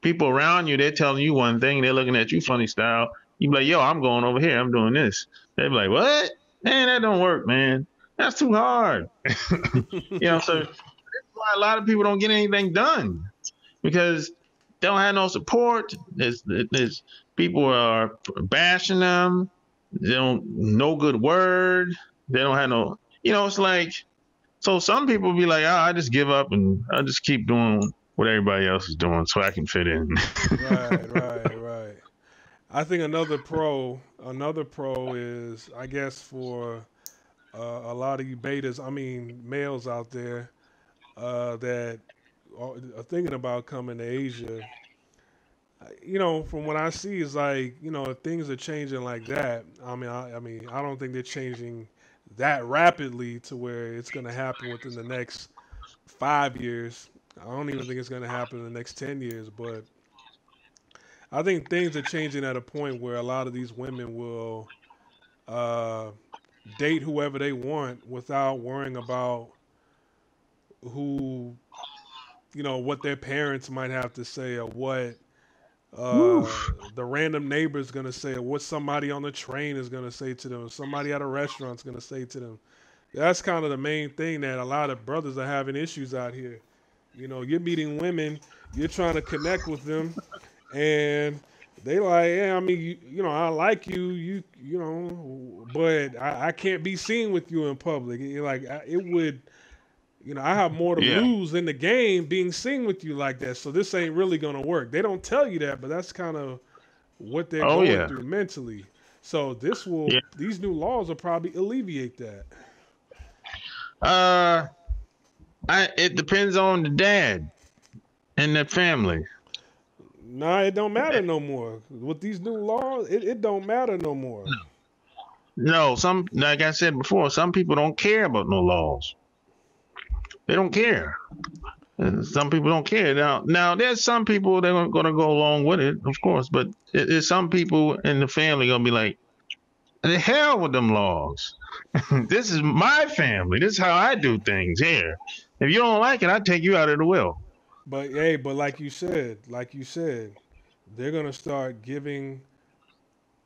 people around you, they're telling you one thing, they're looking at you funny style. You be like, "Yo, I'm going over here. I'm doing this." They be like, "What? Man, that don't work, man. That's too hard." you know, so that's why a lot of people don't get anything done because they don't have no support. There's, there's people are bashing them. They don't no good word. They don't have no. You know, it's like so. Some people be like, oh, I just give up and I just keep doing what everybody else is doing so I can fit in. right, right, right. I think another pro, another pro is, I guess, for uh, a lot of you betas, I mean, males out there uh, that are thinking about coming to Asia. You know, from what I see, is like, you know, if things are changing like that. I mean, I, I mean, I don't think they're changing that rapidly to where it's going to happen within the next five years. I don't even think it's going to happen in the next ten years, but I think things are changing at a point where a lot of these women will uh, date whoever they want without worrying about who, you know, what their parents might have to say or what uh, the random neighbor is going to say what somebody on the train is going to say to them somebody at a restaurant is going to say to them. That's kind of the main thing that a lot of brothers are having issues out here. You know, you're meeting women, you're trying to connect with them, and they like, yeah, I mean, you, you know, I like you, you, you know, but I, I can't be seen with you in public. Like, I, it would, you know, I have more to Yeah. lose in the game being seen with you like that. So this ain't really gonna work. They don't tell you that, but that's kind of what they're Oh, going yeah. through mentally. So this will, Yeah. these new laws will probably alleviate that. Uh, I it depends on the dad and the family. Nah, it don't matter no more. With these new laws, it, it don't matter no more. No, some like I said before, some people don't care about no laws. They don't care. And some people don't care. Now, now there's some people that are going to go along with it, of course, but there's some people in the family going to be like, the hell with them laws. this is my family. This is how I do things here. If you don't like it, I take you out of the will. But hey, but like you said, like you said, they're gonna start giving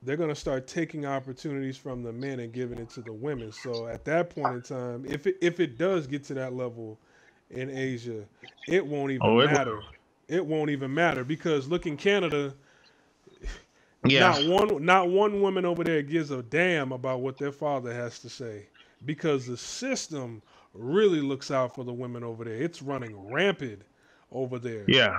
they're gonna start taking opportunities from the men and giving it to the women. So at that point in time, if it if it does get to that level in Asia, it won't even oh, it matter. Will. It won't even matter because look in Canada, yeah. Not one not one woman over there gives a damn about what their father has to say because the system really looks out for the women over there. It's running rampant over there. Yeah.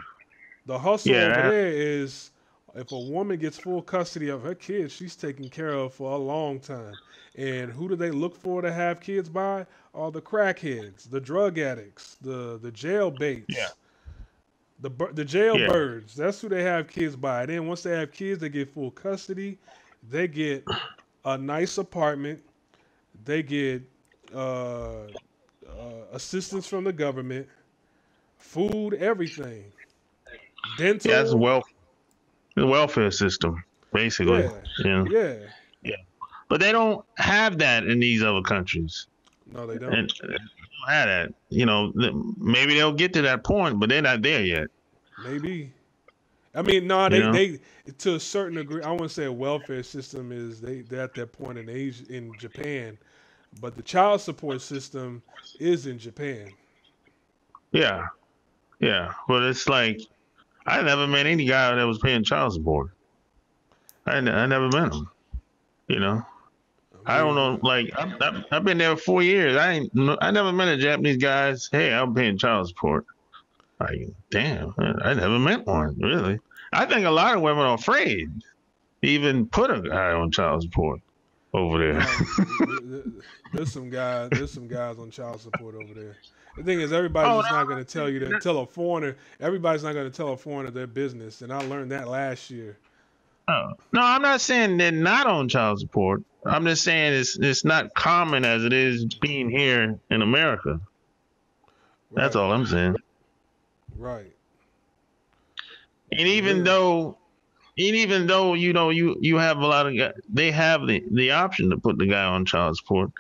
The hustle yeah. over there is if a woman gets full custody of her kids, she's taken care of for a long time. And who do they look for to have kids by? All the crackheads, the drug addicts, the the jailbaits. Yeah. The the jailbirds. Yeah. That's who they have kids by. Then once they have kids, they get full custody. They get a nice apartment. They get uh, uh, assistance from the government, food, everything. Dental. Yeah, that's wealth. The welfare system, basically. Yeah. Yeah. yeah. yeah. But they don't have that in these other countries. No, they don't. And, uh, have that. You know, maybe they'll get to that point, but they're not there yet. Maybe. I mean, no, they, they to a certain degree. I wouldn't say a welfare system is they they're at that point in Asia in Japan, but the child support system is in Japan. Yeah, yeah, but it's like I never met any guy that was paying child support. I, I never met him. You know, I don't know. Like I've, I've been there four years. I ain't. I never met a Japanese guy. Hey, I'm paying child support. Like, damn, I never met one. Really, I think a lot of women are afraid to even put a guy on child support over there. there's some guys. There's some guys on child support over there. The thing is, everybody's oh, just not going to tell you to tell a foreigner. Everybody's not going to tell a foreigner their business, and I learned that last year. Oh no, I'm not saying they're not on child support. I'm just saying it's it's not common as it is being here in America. Right. That's all I'm saying. Right. And even yeah. though, and even though you know you you have a lot of guys, they have the the option to put the guy on child support.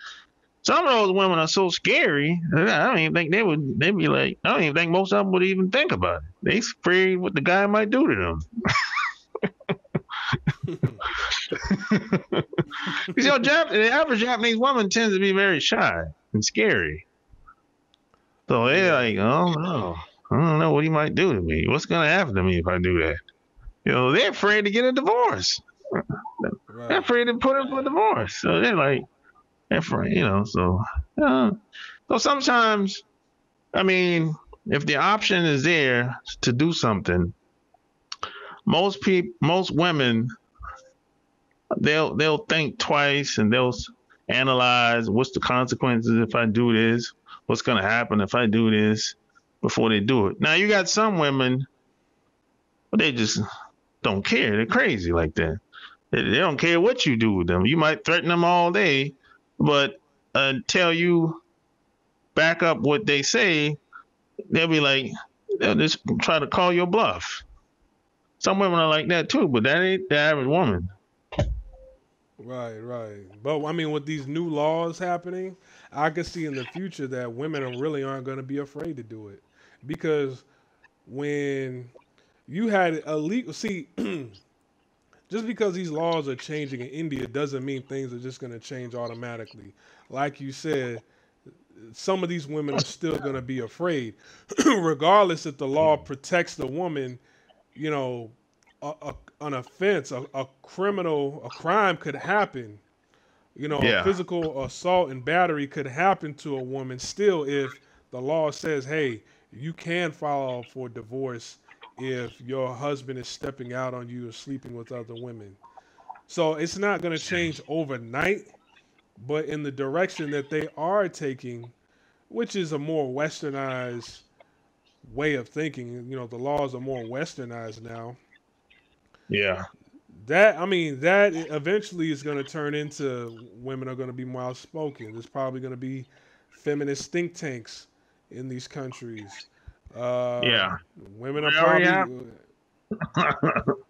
Some of those women are so scary. I don't even think they would. They'd be like, I don't even think most of them would even think about it. They afraid what the guy might do to them. you know, Jap- the average Japanese woman tends to be very shy and scary. So they're like, oh no, I don't know what he might do to me. What's gonna happen to me if I do that? You know, they're afraid to get a divorce. Right. They're afraid to put up for a divorce. So they're like, they're afraid, you know. So, uh, so sometimes, I mean, if the option is there to do something, most people, most women they'll they'll think twice and they'll analyze what's the consequences if I do this, what's gonna happen if I do this before they do it. Now you got some women, they just don't care. They're crazy like that. They, they don't care what you do with them. You might threaten them all day, but until you back up what they say, they'll be like, they'll just try to call your bluff. Some women are like that too, but that ain't the average woman. Right, right. But I mean, with these new laws happening, I can see in the future that women really aren't going to be afraid to do it because when you had a legal see. just because these laws are changing in India doesn't mean things are just going to change automatically. Like you said, some of these women are still going to be afraid, regardless if the law protects the woman. You know, a, a, an offense, a, a, criminal, a crime could happen. You know, yeah. physical assault and battery could happen to a woman still if the law says, hey, you can file for divorce if your husband is stepping out on you or sleeping with other women. So it's not going to change overnight, but in the direction that they are taking, which is a more westernized way of thinking, you know, the laws are more westernized now yeah. that I mean that eventually is going to turn into women are going to be more outspoken. There's probably going to be feminist think tanks in these countries. Uh, Yeah. women are probably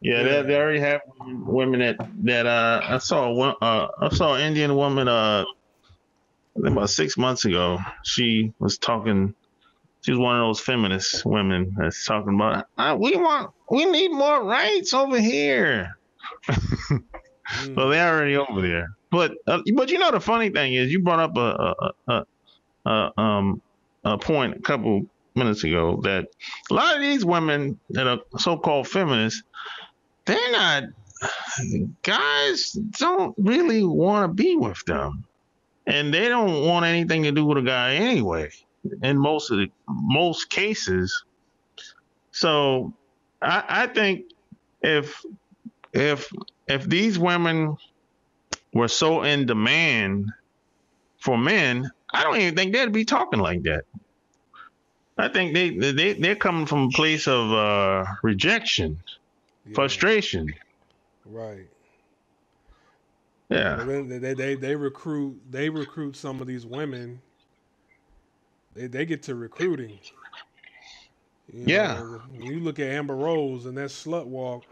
yeah, they, they already have women that that uh I saw a uh I saw an Indian woman uh I think about six months ago. She was talking. She was one of those feminist women that's talking about we want we need more rights over here. Mm, Well, they're already over there. But uh, but you know the funny thing is you brought up a a, a, a um a point a couple minutes ago that a lot of these women that are so-called feminists, they're not guys don't really want to be with them, and they don't want anything to do with a guy anyway. In most of the most cases, so I, I think if if if these women were so in demand for men, I don't even think they'd be talking like that. I think they they they're coming from a place of uh, rejection, yeah, frustration. Right. Yeah, they, they they they recruit they recruit some of these women. They they get to recruiting. You Yeah. know, when you look at Amber Rose and that slut walk.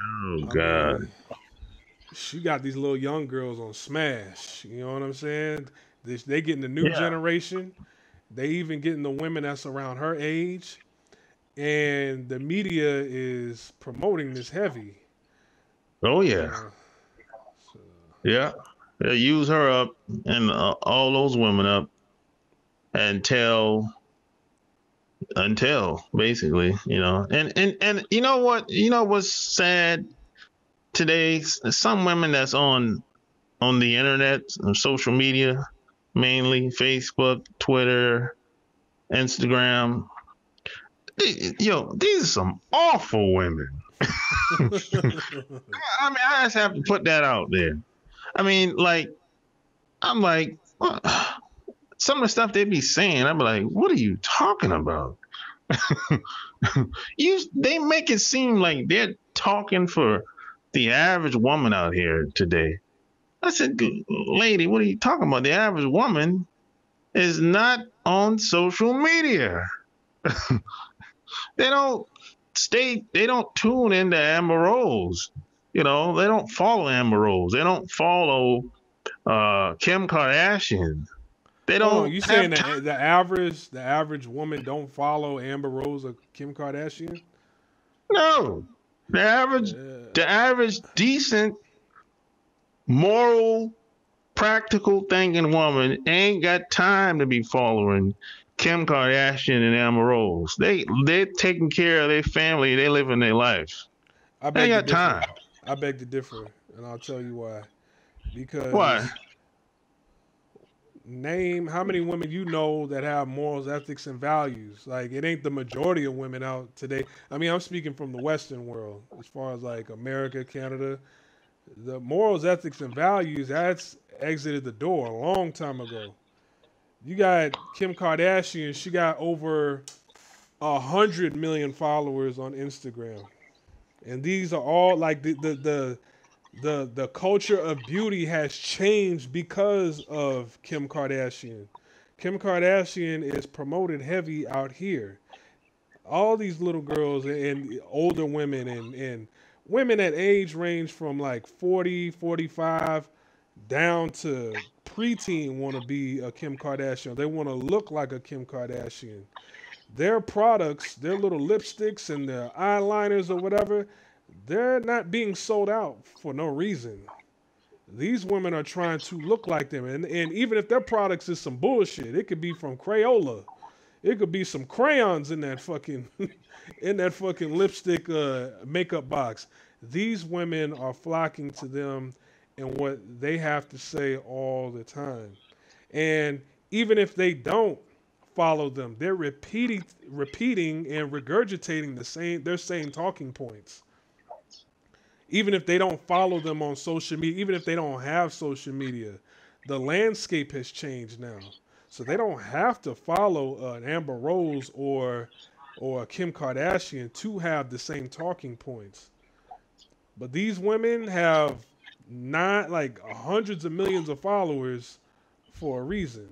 Oh I God. mean, she got these little young girls on smash. You know what I'm saying? They, they getting the new Yeah. generation. They even getting the women that's around her age, and the media is promoting this heavy. Oh yeah. Uh, so, Yeah. They use her up and uh, all those women up until until basically, you know. And and and you know what? You know what's sad today? Some women that's on on the internet, on social media, mainly Facebook, Twitter, Instagram. Yo, these are some awful women. I mean, I just have to put that out there. I mean, like, I'm like, some of the stuff they be saying, I'm like, what are you talking about? you, they make it seem like they're talking for the average woman out here today. I said, lady, what are you talking about? The average woman is not on social media. they don't stay, they don't tune into Amber Rose. You know, they don't follow Amber Rose. They don't follow uh, Kim Kardashian. They don't. Oh, you saying that the average the average woman don't follow Amber Rose or Kim Kardashian? No, the average, Yeah. the average decent, moral, practical thinking woman ain't got time to be following Kim Kardashian and Amber Rose. They they're taking care of their family. They living their life. I They beg to got differ. time. I beg to differ, and I'll tell you why. Because Why? name how many women you know that have morals, ethics, and values. Like it ain't the majority of women out today. I mean, I'm speaking from the Western world, as far as like America, Canada. The morals, ethics, and values that's exited the door a long time ago. You got Kim Kardashian. She got over a hundred million followers on Instagram, and these are all like the the the the the culture of beauty has changed because of Kim Kardashian. Kim Kardashian is promoted heavy out here. All these little girls and older women and, and women at age range from like 40, 45 down to preteen want to be a Kim Kardashian. They want to look like a Kim Kardashian. Their products, their little lipsticks and their eyeliners or whatever, they're not being sold out for no reason. These women are trying to look like them, and, and even if their products is some bullshit, it could be from Crayola, it could be some crayons in that fucking in that fucking lipstick uh, makeup box. These women are flocking to them and what they have to say all the time, and even if they don't follow them, they're repeating repeating and regurgitating the same their same talking points even if they don't follow them on social media, even if they don't have social media, the landscape has changed now. So they don't have to follow an Amber Rose or or Kim Kardashian to have the same talking points. But these women have not like hundreds of millions of followers for a reason.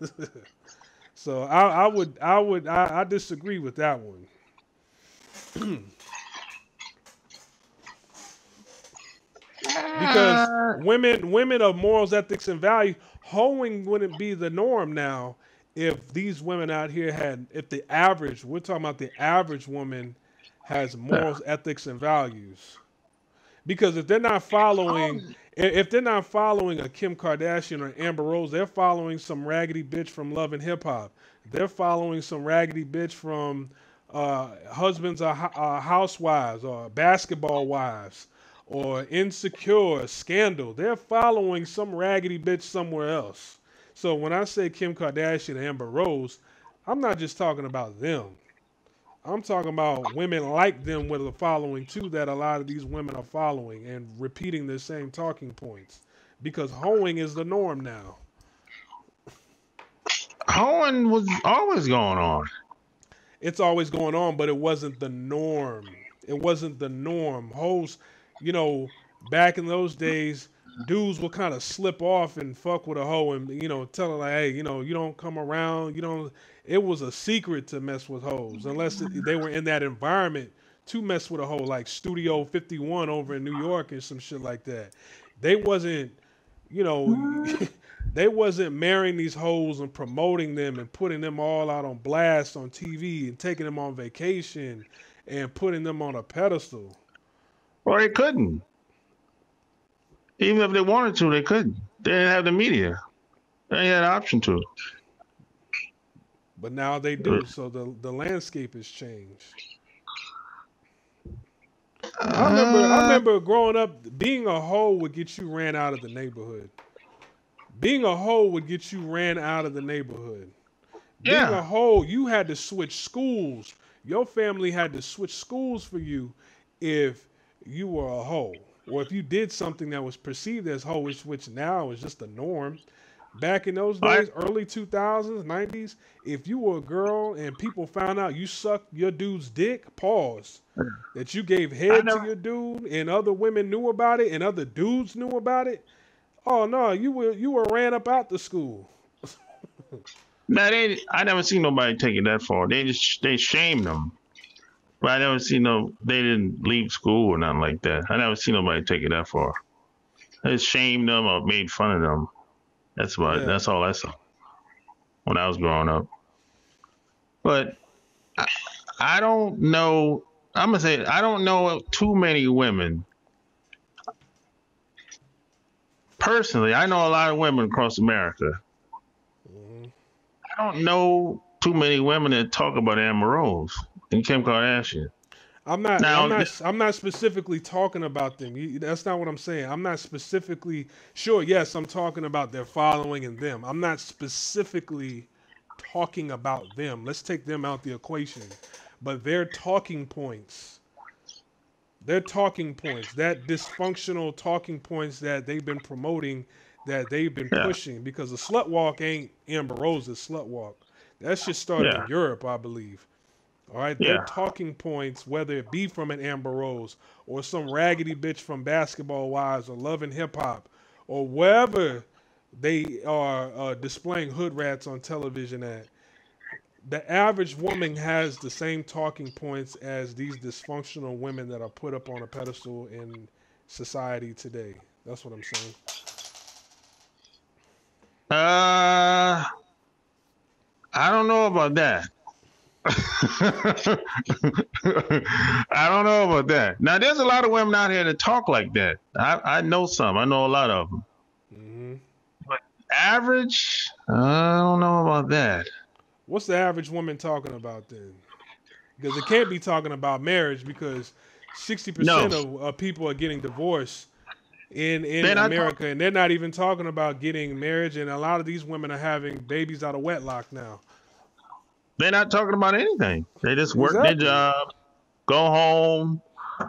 so I, I, would I would I, I disagree with that one. because women women of morals, ethics, and value, hoeing wouldn't be the norm now if these women out here had if the average we're talking about the average woman has morals, ethics, and values. Because if they're not following um, if they're not following a Kim Kardashian or Amber Rose, they're following some raggedy bitch from Love and Hip Hop. They're following some raggedy bitch from uh, husbands or uh, housewives or basketball wives or insecure, scandal. They're following some raggedy bitch somewhere else. So when I say Kim Kardashian and Amber Rose, I'm not just talking about them. I'm talking about women like them with a following too that a lot of these women are following and repeating the same talking points because hoeing is the norm now. Hoeing was always going on. It's always going on, but it wasn't the norm. It wasn't the norm. Hoes you know, back in those days, dudes will kind of slip off and fuck with a hoe and you know tell her like, hey, you know, you don't come around, you don't. It was a secret to mess with hoes unless they were in that environment to mess with a hoe, like Studio 51 over in New York and some shit like that. They wasn't, you know. they wasn't marrying these hoes and promoting them and putting them all out on blast on TV and taking them on vacation and putting them on a pedestal. Or they couldn't. Even if they wanted to, they couldn't. They didn't have the media. They had an option to. But now they do. So the the landscape has changed. I remember I uh. remember growing up, being a hoe would get you ran out of the neighborhood. Being a hoe would get you ran out of the neighborhood. Being yeah. a hoe, you had to switch schools. Your family had to switch schools for you if you were a hoe, or if you did something that was perceived as hoish, which now is just the norm. Back in those days, early 2000s, 90s, if you were a girl and people found out you sucked your dude's dick, pause. That you gave head to your dude and other women knew about it and other dudes knew about it. Oh no, you were you were ran up out the school. no, they I never seen nobody take it that far. They just they shamed them. But I never seen no. They didn't leave school or nothing like that. I never seen nobody take it that far. I just shamed them or made fun of them. That's about. Yeah. That's all I saw when I was growing up. But I, I don't know. I'm gonna say I don't know too many women. Personally, I know a lot of women across America. Mm-hmm. I don't know too many women that talk about Amber Rose and Kim Kardashian. I'm not. Now, I'm not. I'm not specifically talking about them. That's not what I'm saying. I'm not specifically. Sure, yes, I'm talking about their following and them. I'm not specifically talking about them. Let's take them out the equation. But their talking points, their talking points, that dysfunctional talking points that they've been promoting, that they've been yeah. pushing, because the slut walk ain't Amber Rose's slut walk. That shit started yeah. in Europe, I believe. All right, yeah. their talking points, whether it be from an Amber Rose or some raggedy bitch from Basketball Wives or Love and Hip Hop or wherever they are uh, displaying hood rats on television at, the average woman has the same talking points as these dysfunctional women that are put up on a pedestal in society today. That's what I'm saying. Uh, I don't know about that. I don't know about that. Now, there's a lot of women out here that talk like that. I, I know some. I know a lot of them. Mm-hmm. But average, I don't know about that. What's the average woman talking about then? Because it can't be talking about marriage because 60% no. of, of people are getting divorced in in America, talk- and they're not even talking about getting marriage. And a lot of these women are having babies out of wedlock now. They're not talking about anything. They just work exactly. their job, go home,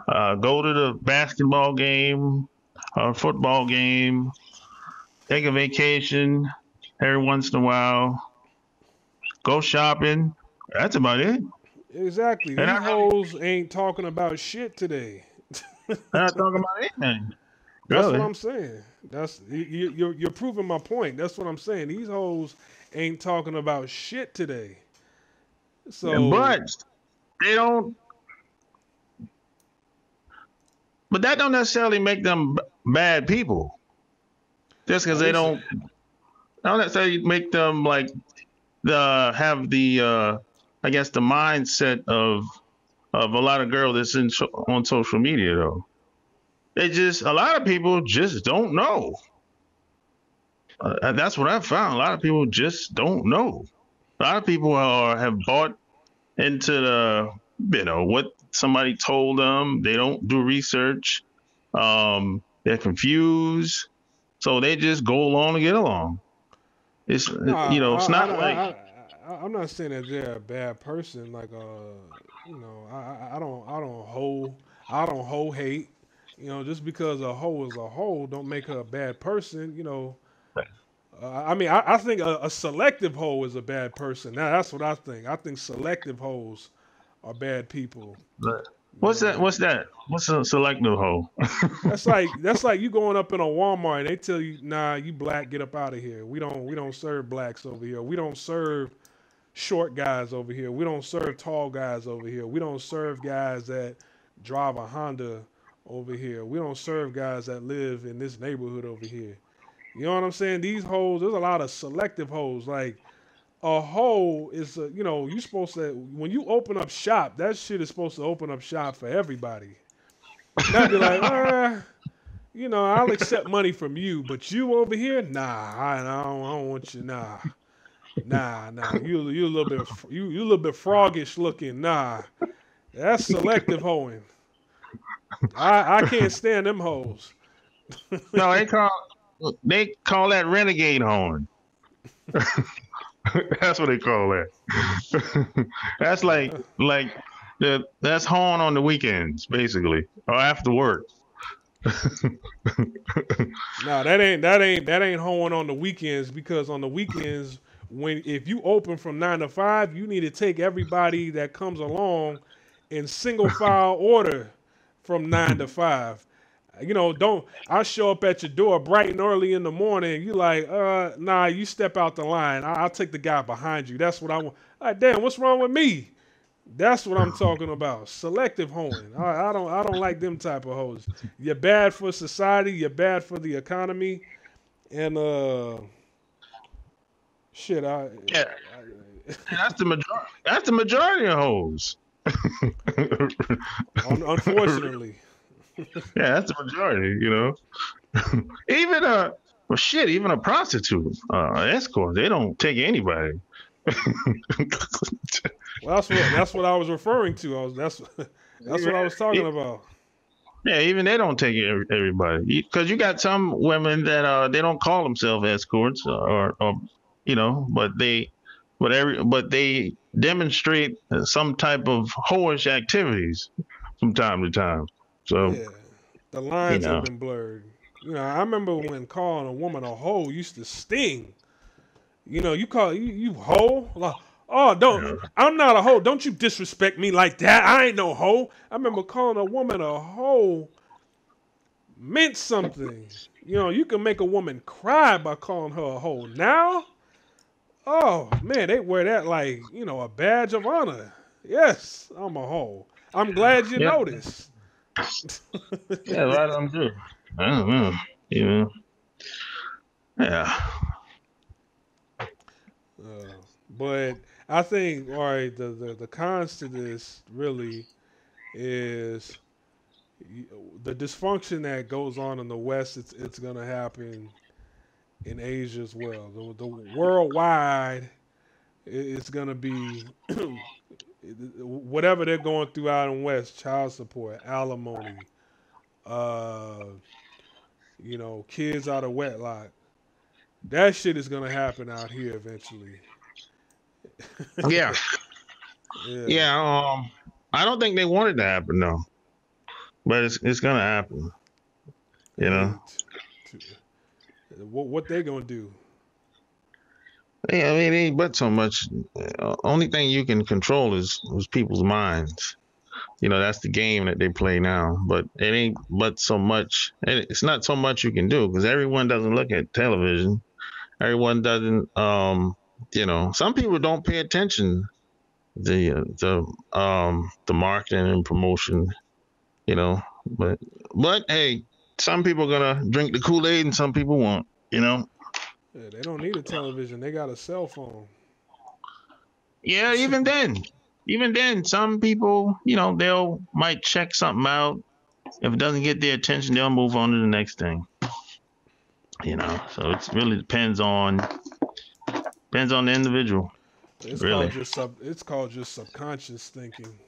uh, go to the basketball game or football game, take a vacation every once in a while, go shopping. That's about it. Exactly. These hoes ain't talking about shit today. They're not talking about anything. That's Really? what I'm saying. That's you, you- you're you're proving my point. That's what I'm saying. These hoes ain't talking about shit today. So, but they don't. But that don't necessarily make them b- bad people. Just because they don't, don't necessarily make them like the have the uh, I guess the mindset of of a lot of girls that's in so, on social media though. They just a lot of people just don't know. Uh, that's what I found. A lot of people just don't know. A lot of people are have bought into the you know what somebody told them. They don't do research. Um, they're confused, so they just go along to get along. It's Nah, you know it's I- not I, like I, I, I'm not saying that they're a bad person. Like, uh, you know, I, I- don't, I don't hoe, I don't hoe hate. You know, just because a hoe is a hoe, don't make her a bad person. You know, uh, I mean, I, I think a, a selective hoe is a bad person. Now, that's what I think. I think selective hoes are bad people. what's that? What's that? What's a selective hoe? That's like that's like you going up in a Walmart and they tell you, nah, you black, get up out of here. We don't we don't serve blacks over here. We don't serve short guys over here. We don't serve tall guys over here. We don't serve guys that drive a Honda over here. We don't serve guys that live in this neighborhood over here. You know what I'm saying? These hoes, there's a lot of selective hoes. Like a hoe is, a, you know, you supposed to when you open up shop, that shit is supposed to open up shop for everybody. Not be like, uh, you know, I'll accept money from you, but you over here, nah, I, I, don't, I don't want you, nah, nah, nah. You you a little bit you you a little bit froggish looking, nah. That's selective hoeing. I I can't stand them hoes. No, they call they call that renegade horn. that's what they call that. that's like like the that's horn on the weekends, basically, or after work. Nah, that ain't that ain't that ain't horn on the weekends because on the weekends when if you open from nine to five, you need to take everybody that comes along in single file order from nine to five. You know, don't I show up at your door bright and early in the morning. You like, uh, nah, you step out the line. I, I'll take the guy behind you. That's what I want. Like, damn, what's wrong with me? That's what I'm talking about. Selective hoeing. I, I don't I don't like them type of hoes. You're bad for society, you're bad for the economy, and uh shit, I Yeah. That's the majority. That's the majority of hoes. un- unfortunately. Yeah, that's the majority. You know, even a well, shit, even a prostitute, uh, escort, they don't take anybody. Well, that's what that's what I was referring to. I was that's that's what I was talking about. Yeah, even they don't take every- everybody because you got some women that uh they don't call themselves escorts or, or you know, but they but every but they demonstrate some type of whorish activities from time to time. So Yeah. The lines know. have been blurred. You know, I remember when calling a woman a hoe used to sting. You know, you call you you hoe? Like, oh, don't I'm not a hoe. Don't you disrespect me like that. I ain't no hoe. I remember calling a woman a hoe meant something. You know, you can make a woman cry by calling her a hoe. Now, oh man, they wear that like, you know, a badge of honor. Yes, I'm a hoe. I'm glad you Yeah. noticed. yeah, right on good. I don't know, you know. Yeah. Uh, but I think all right, the, the the cons to this really is the dysfunction that goes on in the West. It's it's gonna happen in Asia as well. The, the worldwide, it's gonna be whatever they're going through out in West, child support, alimony, uh, you know, kids out of wedlock. That shit is gonna happen out here eventually. Yeah. Yeah, um, I don't think they want it to happen though, but it's it's gonna happen. You know, What what they gonna do? Yeah, I mean, it ain't but so much. Uh, only thing you can control is is people's minds. you know that's the game that they play now. But it ain't but so much. It's not so much you can do because everyone doesn't look at television. Everyone doesn't. Um, you know, some people don't pay attention the the um the marketing and promotion. You know, but but hey, some people are gonna drink the Kool Aid and some people won't. You know. Yeah, they don't need a television. They got a cell phone. Yeah, even then, even then, some people, you know, they'll might check something out. If it doesn't get their attention, they'll move on to the next thing. You know, so it really depends on depends on the individual. It's really. called just sub. It's called just subconscious thinking.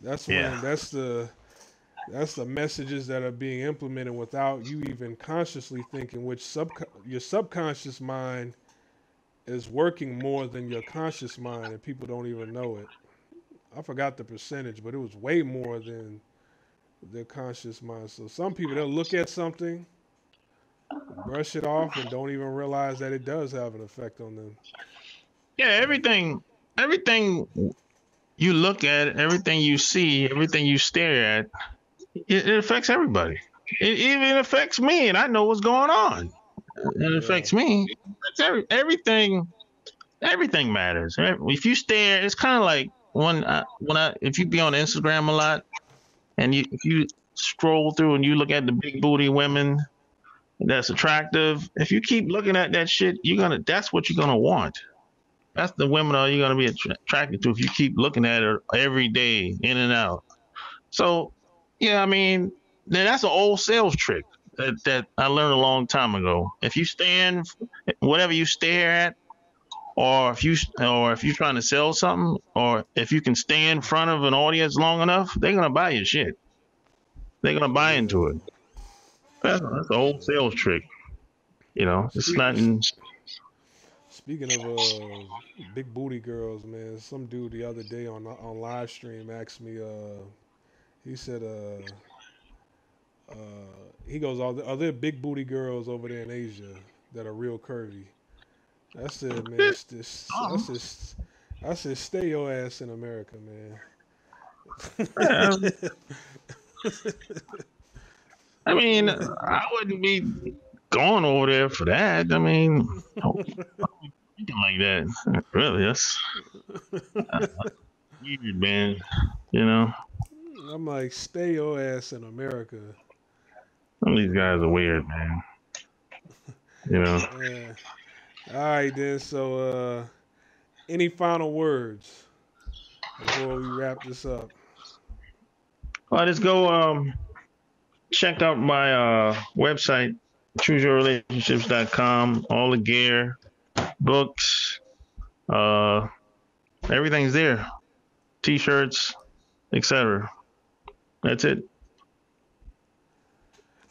That's when Yeah. that's the that's the messages that are being implemented without you even consciously thinking. Which sub your subconscious mind is working more than your conscious mind, and people don't even know it. I forgot the percentage, but it was way more than their conscious mind. So some people they'll look at something, brush it off, and don't even realize that it does have an effect on them. Yeah, everything, everything you look at, everything you see, everything you stare at, it, it affects everybody. It even affects me, and I know what's going on. It affects me. It's every, everything. Everything matters. If you stare, it's kind of like when I, when I if you be on Instagram a lot, and you if you scroll through and you look at the big booty women that's attractive, if you keep looking at that shit, you're gonna that's what you're gonna want. That's the women are you're gonna be attra- attracted to if you keep looking at her every day in and out. So, yeah, I mean, that's an old sales trick that, that I learned a long time ago. If you stand, whatever you stare at, or if you or if you're trying to sell something, or if you can stay in front of an audience long enough, they're gonna buy your shit. They're gonna buy into it. That's, that's an old sales trick. You know, it's not in. Speaking of uh, big booty girls, man, some dude the other day on on live stream asked me. Uh, he said, uh, uh, he goes, are there, are there big booty girls over there in Asia that are real curvy? I said, man, it's just, I said, I said, stay your ass in America, man. I mean, I wouldn't be going over there for that. I mean, thinking like that, really, that's uh, weird, man. You know, I'm like, stay your ass in America. some of these guys are weird, man. You know, Yeah. All right, then. So, uh, any final words before we wrap this up? well, just go um check out my uh website, chooseyourrelationships.com. All the gear, books, uh, everything's there. T-shirts, etc. That's it.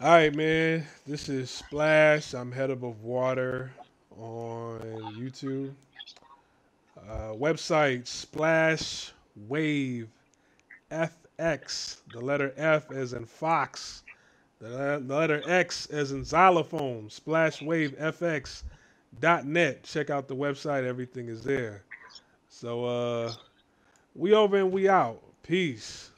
All right, man. This is Splash. I'm head above water on YouTube. Uh, website Splash Wave FX. The letter F as in Fox. The, letter X as in xylophone. Splash Wave FX net. Check out the website. Everything is there. So uh, we over and we out. Peace.